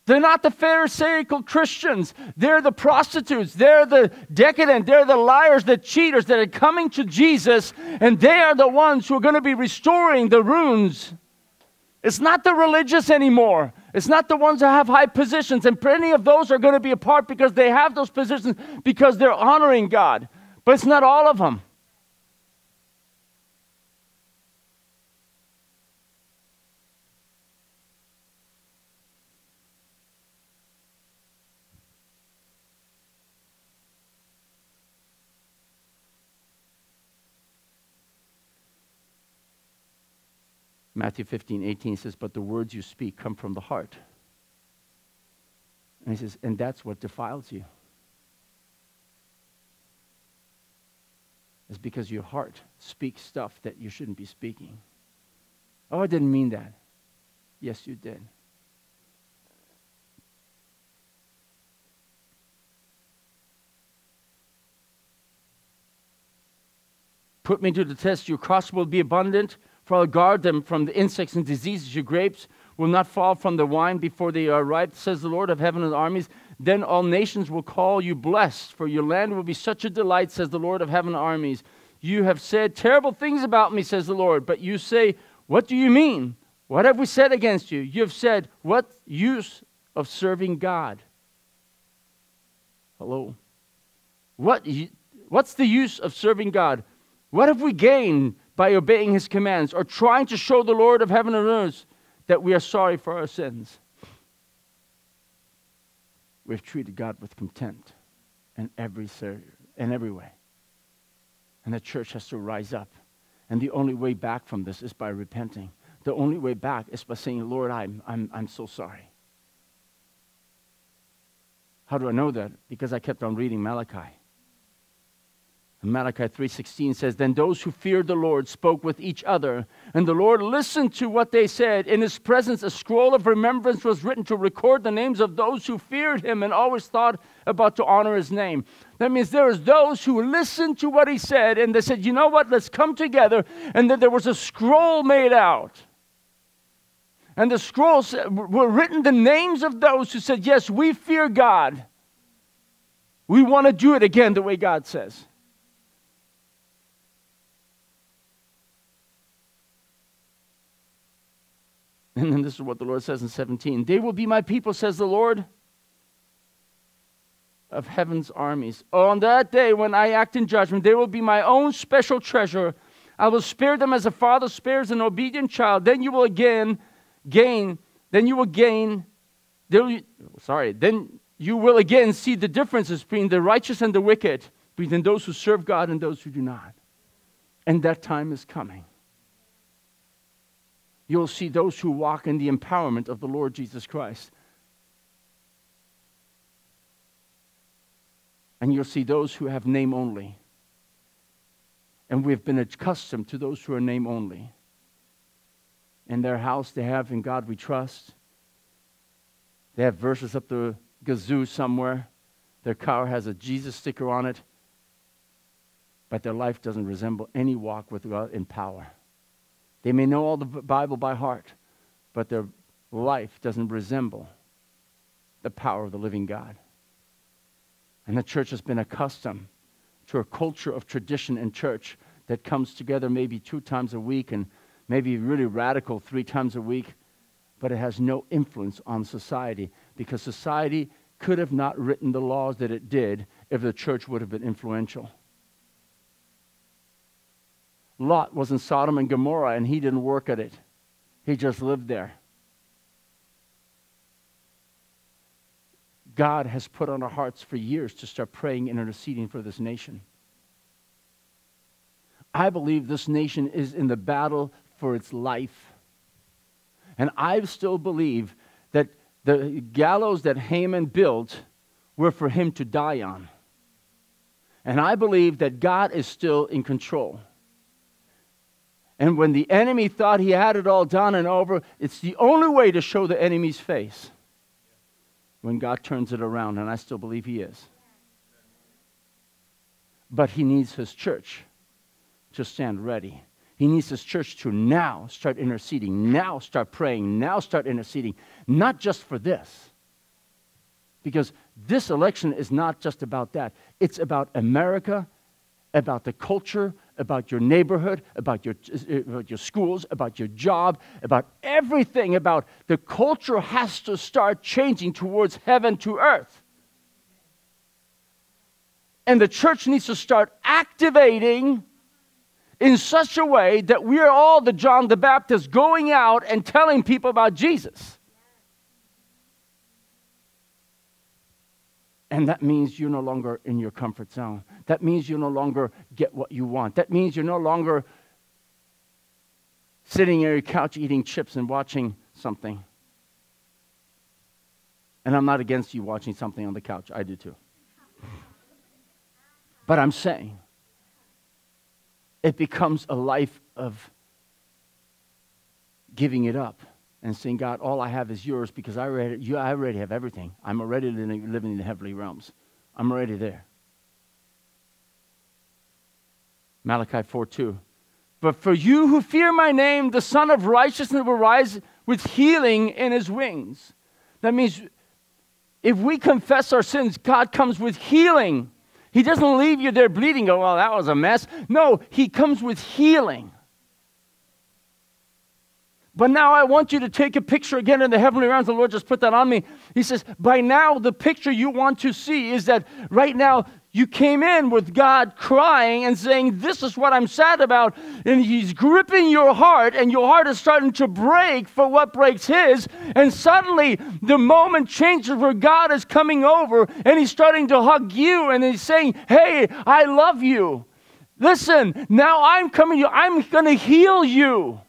They're not the Pharisaical Christians. They're the prostitutes. They're the decadent. They're the liars, the cheaters that are coming to Jesus, and they are the ones who are going to be restoring the ruins. It's not the religious anymore. It's not the ones that have high positions, and plenty of those are going to be apart because they have those positions because they're honoring God. But it's not all of them. Matthew 15, 18 says, But the words you speak come from the heart. And he says, And that's what defiles you. It's because your heart speaks stuff that you shouldn't be speaking. Oh, I didn't mean that. Yes, you did. Put me to the test. Your crops will be abundant, for guard them from the insects and diseases. Your grapes will not fall from the wine before they are ripe, says the Lord of heaven and armies. Then all nations will call you blessed, for your land will be such a delight, says the Lord of heaven and armies. You have said terrible things about me, says the Lord, but you say, What do you mean? What have we said against you? You have said, What use of serving God? Hello? What, what's the use of serving God? What have we gained by obeying his commands or trying to show the Lord of heaven and earth that we are sorry for our sins? We've treated God with contempt in every, in every way. And the church has to rise up. And the only way back from this is by repenting. The only way back is by saying, Lord, I'm, I'm, I'm so sorry. How do I know that? Because I kept on reading Malachi. Malachi 3:16 says, "Then those who feared the Lord spoke with each other, and the Lord listened to what they said. In his presence a scroll of remembrance was written to record the names of those who feared him and always thought about to honor his name." That means there was those who listened to what he said and they said, "You know what? Let's come together." And then there was a scroll made out. And the scrolls were written the names of those who said, "Yes, we fear God. We want to do it again the way God says." And then this is what the Lord says in 17 They will be my people, says the Lord of heaven's armies. On that day, when I act in judgment, they will be my own special treasure. I will spare them as a father spares an obedient child. Then you will again gain, then you will gain, sorry, then you will again see the differences between the righteous and the wicked, between those who serve God and those who do not. And that time is coming you'll see those who walk in the empowerment of the Lord Jesus Christ. And you'll see those who have name only. And we've been accustomed to those who are name only. In their house, they have In God We Trust. They have verses up the gazoo somewhere. Their car has a Jesus sticker on it. But their life doesn't resemble any walk with God in power. They may know all the Bible by heart, but their life doesn't resemble the power of the living God. And the church has been accustomed to a culture of tradition in church that comes together maybe two times a week and maybe really radical three times a week, but it has no influence on society because society could have not written the laws that it did if the church would have been influential. Lot was in Sodom and Gomorrah and he didn't work at it, he just lived there. God has put on our hearts for years to start praying and interceding for this nation. I believe this nation is in the battle for its life. And I still believe that the gallows that Haman built were for him to die on. And I believe that God is still in control. And when the enemy thought he had it all done and over, it's the only way to show the enemy's face when God turns it around, and I still believe he is. But he needs his church to stand ready. He needs his church to now start interceding, now start praying, now start interceding, not just for this. Because this election is not just about that, it's about America, about the culture, about your neighborhood, about your, uh, about your schools, about your job, about everything, about the culture has to start changing towards heaven to earth. And the church needs to start activating in such a way that we are all the John the Baptist going out and telling people about Jesus. And that means you're no longer in your comfort zone. That means you no longer get what you want. That means you're no longer sitting on your couch eating chips and watching something. And I'm not against you watching something on the couch, I do too. but I'm saying it becomes a life of giving it up and saying, God, all I have is yours because I already, you, I already have everything. I'm already living in the heavenly realms. I'm already there. Malachi 4 2. But for you who fear my name, the Sun of Righteousness will rise with healing in his wings. That means if we confess our sins, God comes with healing. He doesn't leave you there bleeding, go, well, that was a mess. No, He comes with healing. But now I want you to take a picture again in the heavenly realms. The Lord just put that on me. He says, By now, the picture you want to see is that right now you came in with God crying and saying, This is what I'm sad about. And He's gripping your heart, and your heart is starting to break for what breaks His. And suddenly the moment changes where God is coming over and He's starting to hug you and He's saying, Hey, I love you. Listen, now I'm coming you. I'm going to heal you.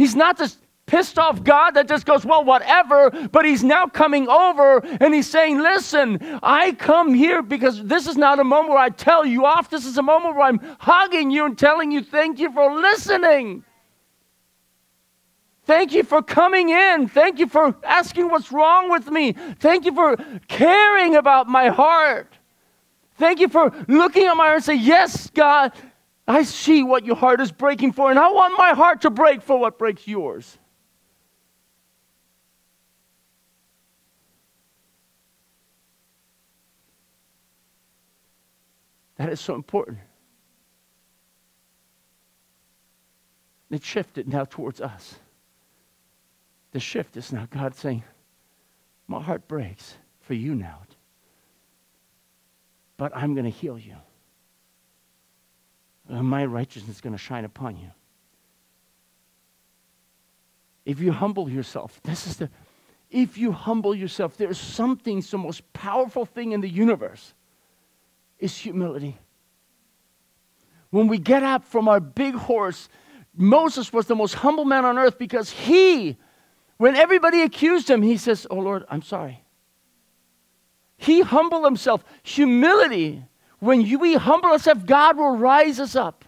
He's not just pissed off God that just goes, well, whatever, but he's now coming over and he's saying, listen, I come here because this is not a moment where I tell you off. This is a moment where I'm hugging you and telling you, thank you for listening. Thank you for coming in. Thank you for asking what's wrong with me. Thank you for caring about my heart. Thank you for looking at my heart and say, Yes, God, I see what your heart is breaking for, and I want my heart to break for what breaks yours. That is so important. It shifted now towards us. The shift is now God saying, My heart breaks for you now, but I'm going to heal you. And my righteousness is going to shine upon you. If you humble yourself, this is the, if you humble yourself, there's something, it's the most powerful thing in the universe is humility. When we get up from our big horse, Moses was the most humble man on earth because he, when everybody accused him, he says, Oh Lord, I'm sorry. He humbled himself. Humility, when you, we humble ourselves, God will rise us up.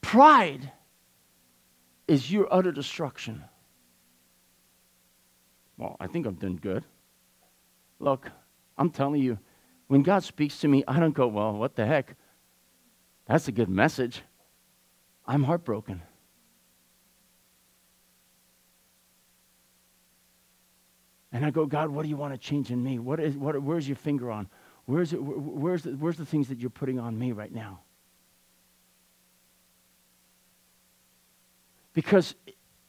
Pride is your utter destruction. Well, I think I'm doing good. Look, I'm telling you, when God speaks to me, I don't go, well, what the heck? That's a good message. I'm heartbroken. And I go, God, what do you want to change in me? What is, what, where's your finger on? Where's, it, where's, the, where's the things that you're putting on me right now? Because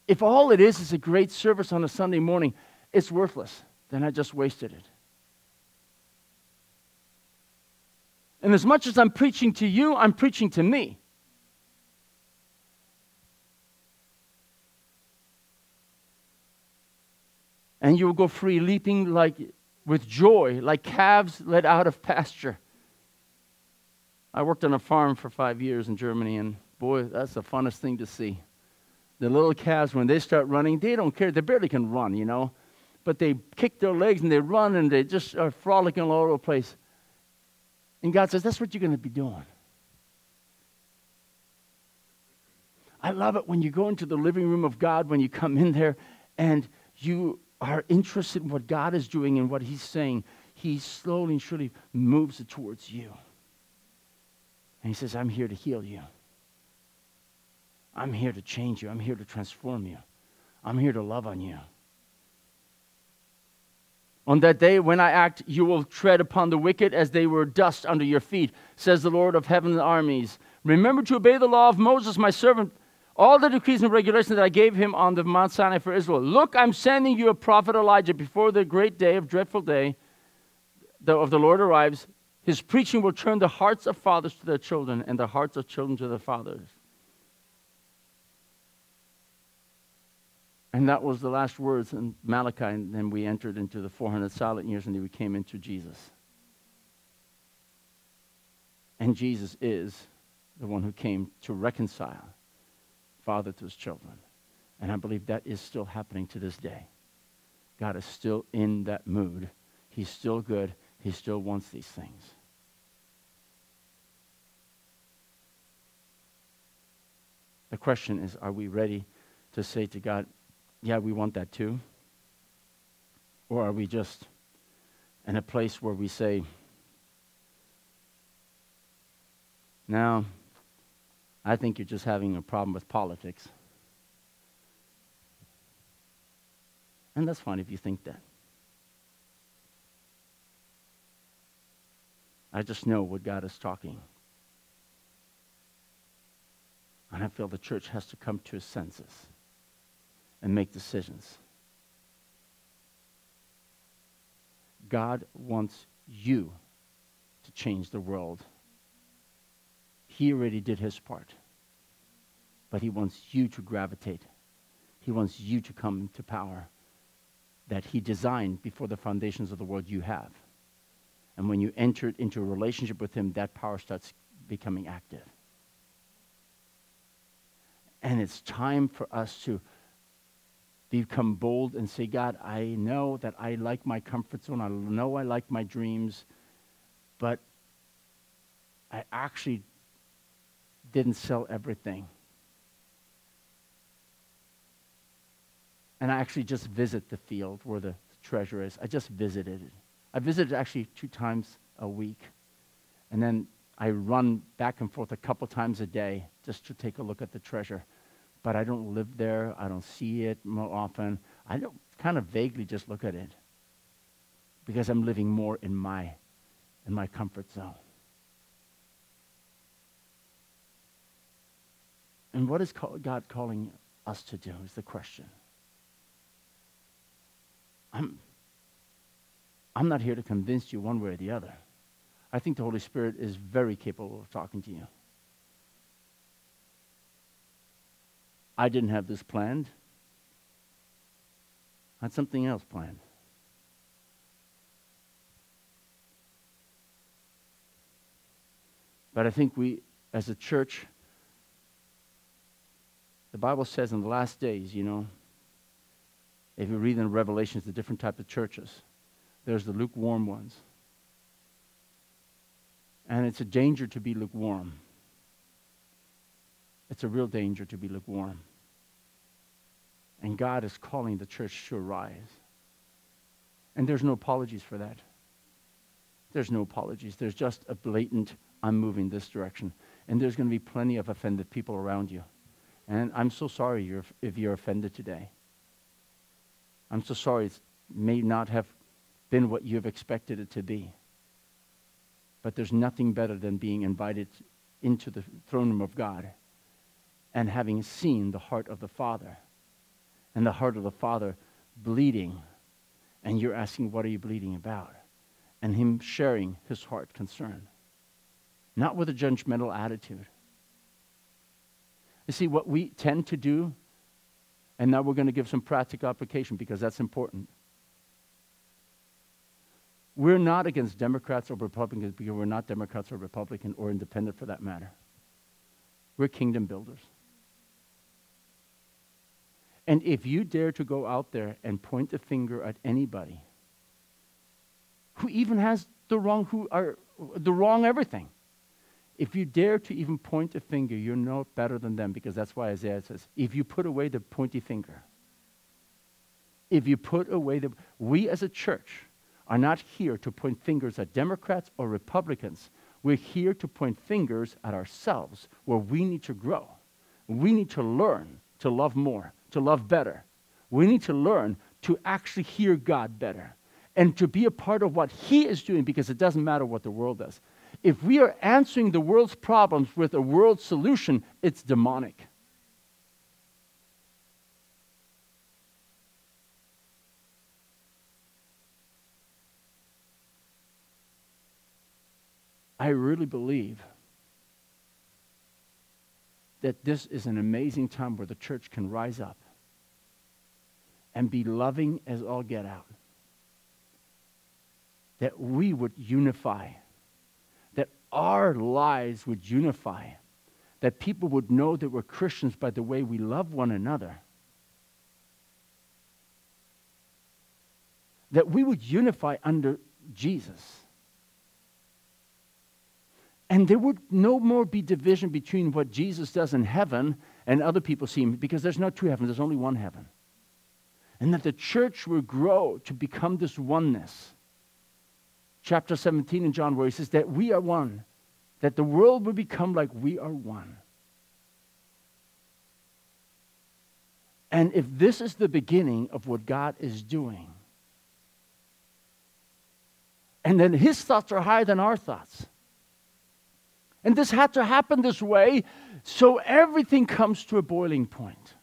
if all it is is a great service on a Sunday morning, it's worthless. Then I just wasted it. And as much as I'm preaching to you, I'm preaching to me. And you will go free, leaping like with joy, like calves led out of pasture. I worked on a farm for five years in Germany, and boy, that's the funnest thing to see. The little calves, when they start running, they don't care. They barely can run, you know. But they kick their legs and they run and they just are frolicking all over the place. And God says, That's what you're going to be doing. I love it when you go into the living room of God, when you come in there and you are interested in what God is doing and what He's saying. He slowly and surely moves it towards you. And He says, I'm here to heal you. I'm here to change you. I'm here to transform you. I'm here to love on you. On that day when I act, you will tread upon the wicked as they were dust under your feet, says the Lord of heaven's armies. Remember to obey the law of Moses, my servant, all the decrees and regulations that I gave him on the Mount Sinai for Israel. Look, I'm sending you a prophet Elijah before the great day of dreadful day of the Lord arrives. His preaching will turn the hearts of fathers to their children and the hearts of children to their fathers. And that was the last words in Malachi, and then we entered into the 400 silent years and then we came into Jesus. And Jesus is the one who came to reconcile father to his children. And I believe that is still happening to this day. God is still in that mood. He's still good. He still wants these things. The question is are we ready to say to God, yeah, we want that too? Or are we just in a place where we say, now, I think you're just having a problem with politics. And that's fine if you think that. I just know what God is talking. And I feel the church has to come to its senses and make decisions. God wants you to change the world. He already did his part. But he wants you to gravitate. He wants you to come to power that he designed before the foundations of the world you have. And when you enter into a relationship with him, that power starts becoming active. And it's time for us to become bold and say, God, I know that I like my comfort zone. I know I like my dreams, but I actually didn't sell everything. And I actually just visit the field where the treasure is. I just visited it. I visited actually two times a week. And then I run back and forth a couple times a day just to take a look at the treasure. But I don't live there. I don't see it more often. I don't kind of vaguely just look at it because I'm living more in my in my comfort zone. And what is God calling us to do is the question. I'm, I'm not here to convince you one way or the other. I think the Holy Spirit is very capable of talking to you. I didn't have this planned. I had something else planned. But I think we, as a church, the Bible says in the last days, you know, if you read in Revelations the different type of churches, there's the lukewarm ones. And it's a danger to be lukewarm. It's a real danger to be lukewarm. And God is calling the church to arise. And there's no apologies for that. There's no apologies. There's just a blatant, I'm moving this direction. And there's going to be plenty of offended people around you. And I'm so sorry if you're offended today. I'm so sorry it may not have been what you've expected it to be. But there's nothing better than being invited into the throne room of God and having seen the heart of the Father and the heart of the Father bleeding. And you're asking, What are you bleeding about? And Him sharing His heart concern. Not with a judgmental attitude you see, what we tend to do, and now we're going to give some practical application because that's important. We're not against Democrats or Republicans because we're not Democrats or Republican or independent for that matter. We're kingdom builders. And if you dare to go out there and point a finger at anybody who even has the wrong, who are the wrong everything, if you dare to even point a finger, you're no better than them because that's why Isaiah says, if you put away the pointy finger, if you put away the. We as a church are not here to point fingers at Democrats or Republicans. We're here to point fingers at ourselves where we need to grow. We need to learn to love more, to love better. We need to learn to actually hear God better and to be a part of what He is doing because it doesn't matter what the world does. If we are answering the world's problems with a world solution, it's demonic. I really believe that this is an amazing time where the church can rise up and be loving as all get out. That we would unify our lives would unify, that people would know that we're Christians by the way we love one another. That we would unify under Jesus. And there would no more be division between what Jesus does in heaven and other people see him, because there's no two heavens, there's only one heaven. And that the church would grow to become this oneness. Chapter 17 in John, where he says that we are one, that the world will become like we are one. And if this is the beginning of what God is doing, and then his thoughts are higher than our thoughts. And this had to happen this way, so everything comes to a boiling point.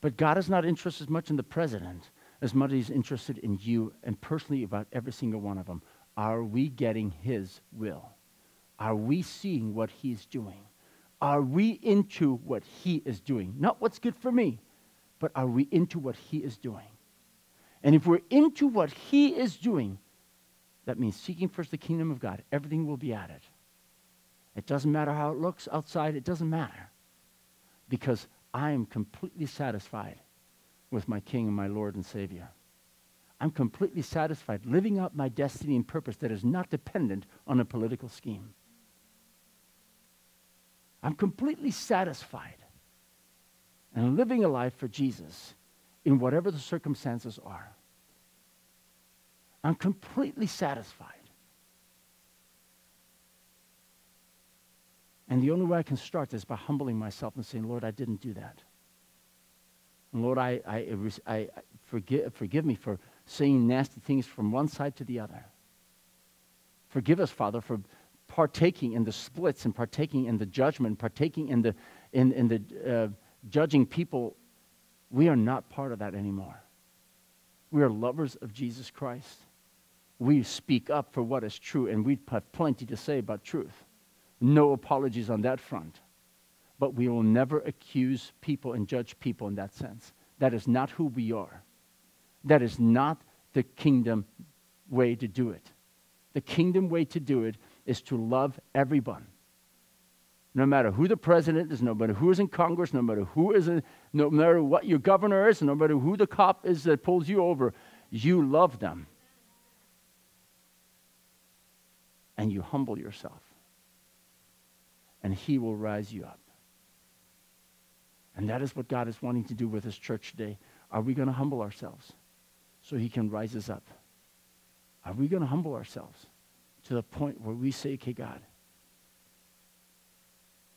But God is not interested as much in the president as much as he's interested in you and personally about every single one of them. Are we getting his will? Are we seeing what he's doing? Are we into what he is doing? Not what's good for me, but are we into what he is doing? And if we're into what he is doing, that means seeking first the kingdom of God. Everything will be added. It doesn't matter how it looks outside, it doesn't matter. Because I am completely satisfied with my King and my Lord and Savior. I'm completely satisfied living out my destiny and purpose that is not dependent on a political scheme. I'm completely satisfied and living a life for Jesus in whatever the circumstances are. I'm completely satisfied. And the only way I can start is by humbling myself and saying, Lord, I didn't do that. And Lord, I, I, I, forgive, forgive me for saying nasty things from one side to the other. Forgive us, Father, for partaking in the splits and partaking in the judgment, partaking in the, in, in the uh, judging people. We are not part of that anymore. We are lovers of Jesus Christ we speak up for what is true, and we have plenty to say about truth. No apologies on that front. But we will never accuse people and judge people in that sense. That is not who we are. That is not the kingdom way to do it. The kingdom way to do it is to love everyone. No matter who the president is, no matter who is in Congress, no matter who is in, no matter what your governor is, no matter who the cop is that pulls you over, you love them and you humble yourself, and He will rise you up. And that is what God is wanting to do with His church today. Are we going to humble ourselves so He can rise us up? Are we going to humble ourselves to the point where we say, okay, God,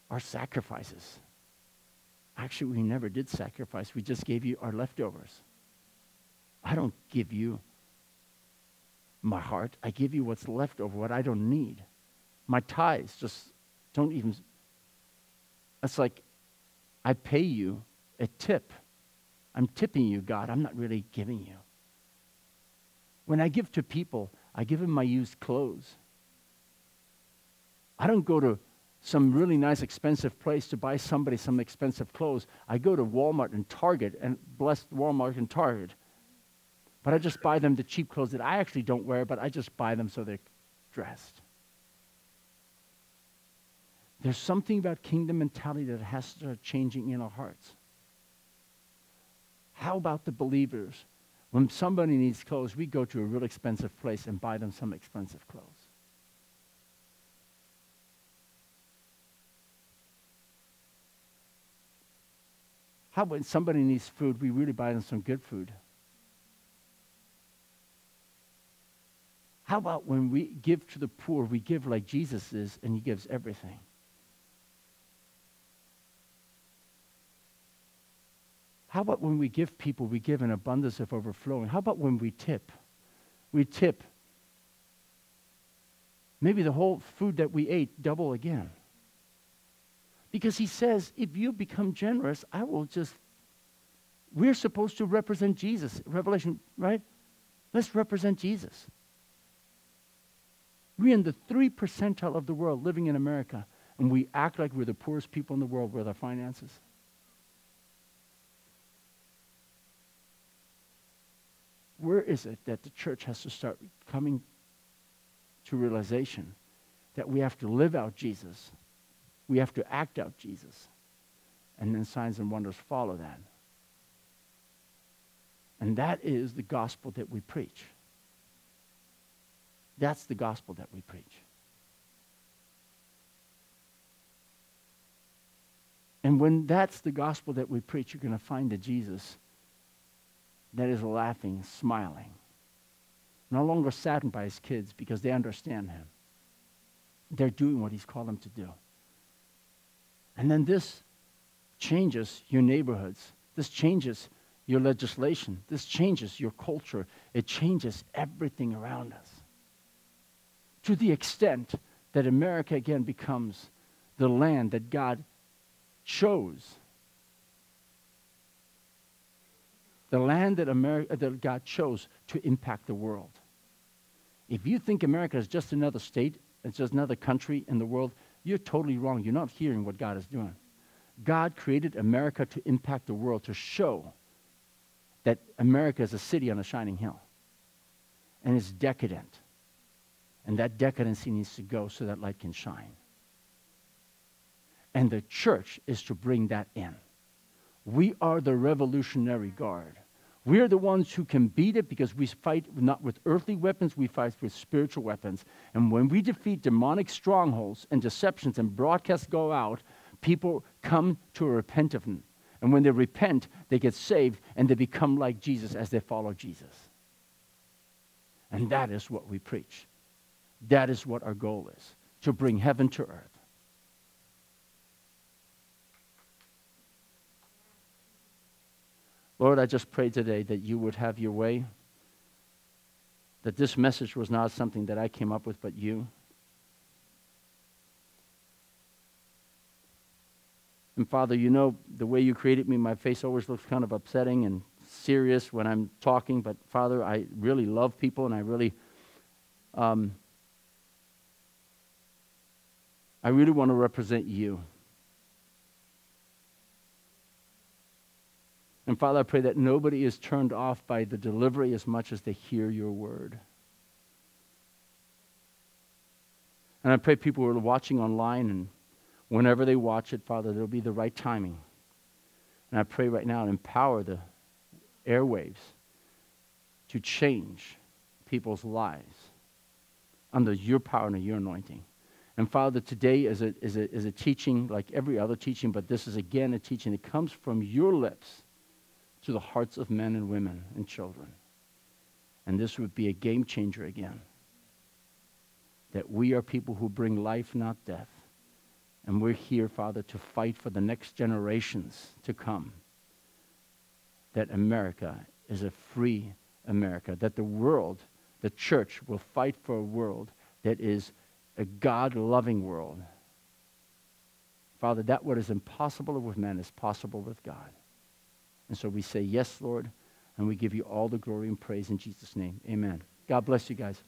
our sacrifices. Actually, we never did sacrifice. We just gave you our leftovers. I don't give you my heart. I give you what's left over, what I don't need. My tithes just don't even. It's like I pay you a tip. I'm tipping you, God. I'm not really giving you. When I give to people, I give them my used clothes. I don't go to some really nice expensive place to buy somebody some expensive clothes. I go to Walmart and Target and bless Walmart and Target but I just buy them the cheap clothes that I actually don't wear, but I just buy them so they're dressed. There's something about kingdom mentality that has to start changing in our hearts. How about the believers? When somebody needs clothes, we go to a real expensive place and buy them some expensive clothes. How about when somebody needs food, we really buy them some good food. How about when we give to the poor, we give like Jesus is, and he gives everything? How about when we give people, we give an abundance of overflowing? How about when we tip? We tip maybe the whole food that we ate double again. Because he says, if you become generous, I will just. We're supposed to represent Jesus. Revelation, right? Let's represent Jesus. We're in the three percentile of the world living in America, and we act like we're the poorest people in the world with our finances. Where is it that the church has to start coming to realization that we have to live out Jesus We have to act out Jesus. And then signs and wonders follow that. And that is the gospel that we preach. That's the gospel that we preach. And when that's the gospel that we preach, you're going to find a Jesus that is laughing, smiling, no longer saddened by his kids because they understand him. They're doing what he's called them to do. And then this changes your neighborhoods. This changes your legislation. This changes your culture. It changes everything around us. To the extent that America again becomes the land that God chose. The land that, America, that God chose to impact the world. If you think America is just another state, it's just another country in the world, you're totally wrong. You're not hearing what God is doing. God created America to impact the world, to show that America is a city on a shining hill. And it's decadent. And that decadency needs to go so that light can shine. And the church is to bring that in. We are the revolutionary guard. We are the ones who can beat it because we fight not with earthly weapons, we fight with spiritual weapons. And when we defeat demonic strongholds and deceptions and broadcasts go out, people come to repentance and when they repent, they get saved and they become like Jesus as they follow Jesus. And that is what we preach. That is what our goal is to bring heaven to earth. Lord, I just pray today that you would have your way, that this message was not something that I came up with, but you. And Father, you know the way you created me, my face always looks kind of upsetting and serious when I'm talking. But Father, I really love people and I really, um, I really want to represent you. And Father, I pray that nobody is turned off by the delivery as much as they hear your word. And I pray people who are watching online and whenever they watch it, Father, there'll be the right timing. And I pray right now, empower the airwaves to change people's lives under your power and your anointing. And Father, today is a, is, a, is a teaching like every other teaching, but this is again a teaching that comes from your lips to the hearts of men and women and children. And this would be a game changer again. That we are people who bring life, not death. And we're here, Father, to fight for the next generations to come. That America is a free America. That the world, the church, will fight for a world that is a God loving world. Father, that what is impossible with men is possible with God. And so we say, Yes, Lord, and we give you all the glory and praise in Jesus' name. Amen. God bless you guys.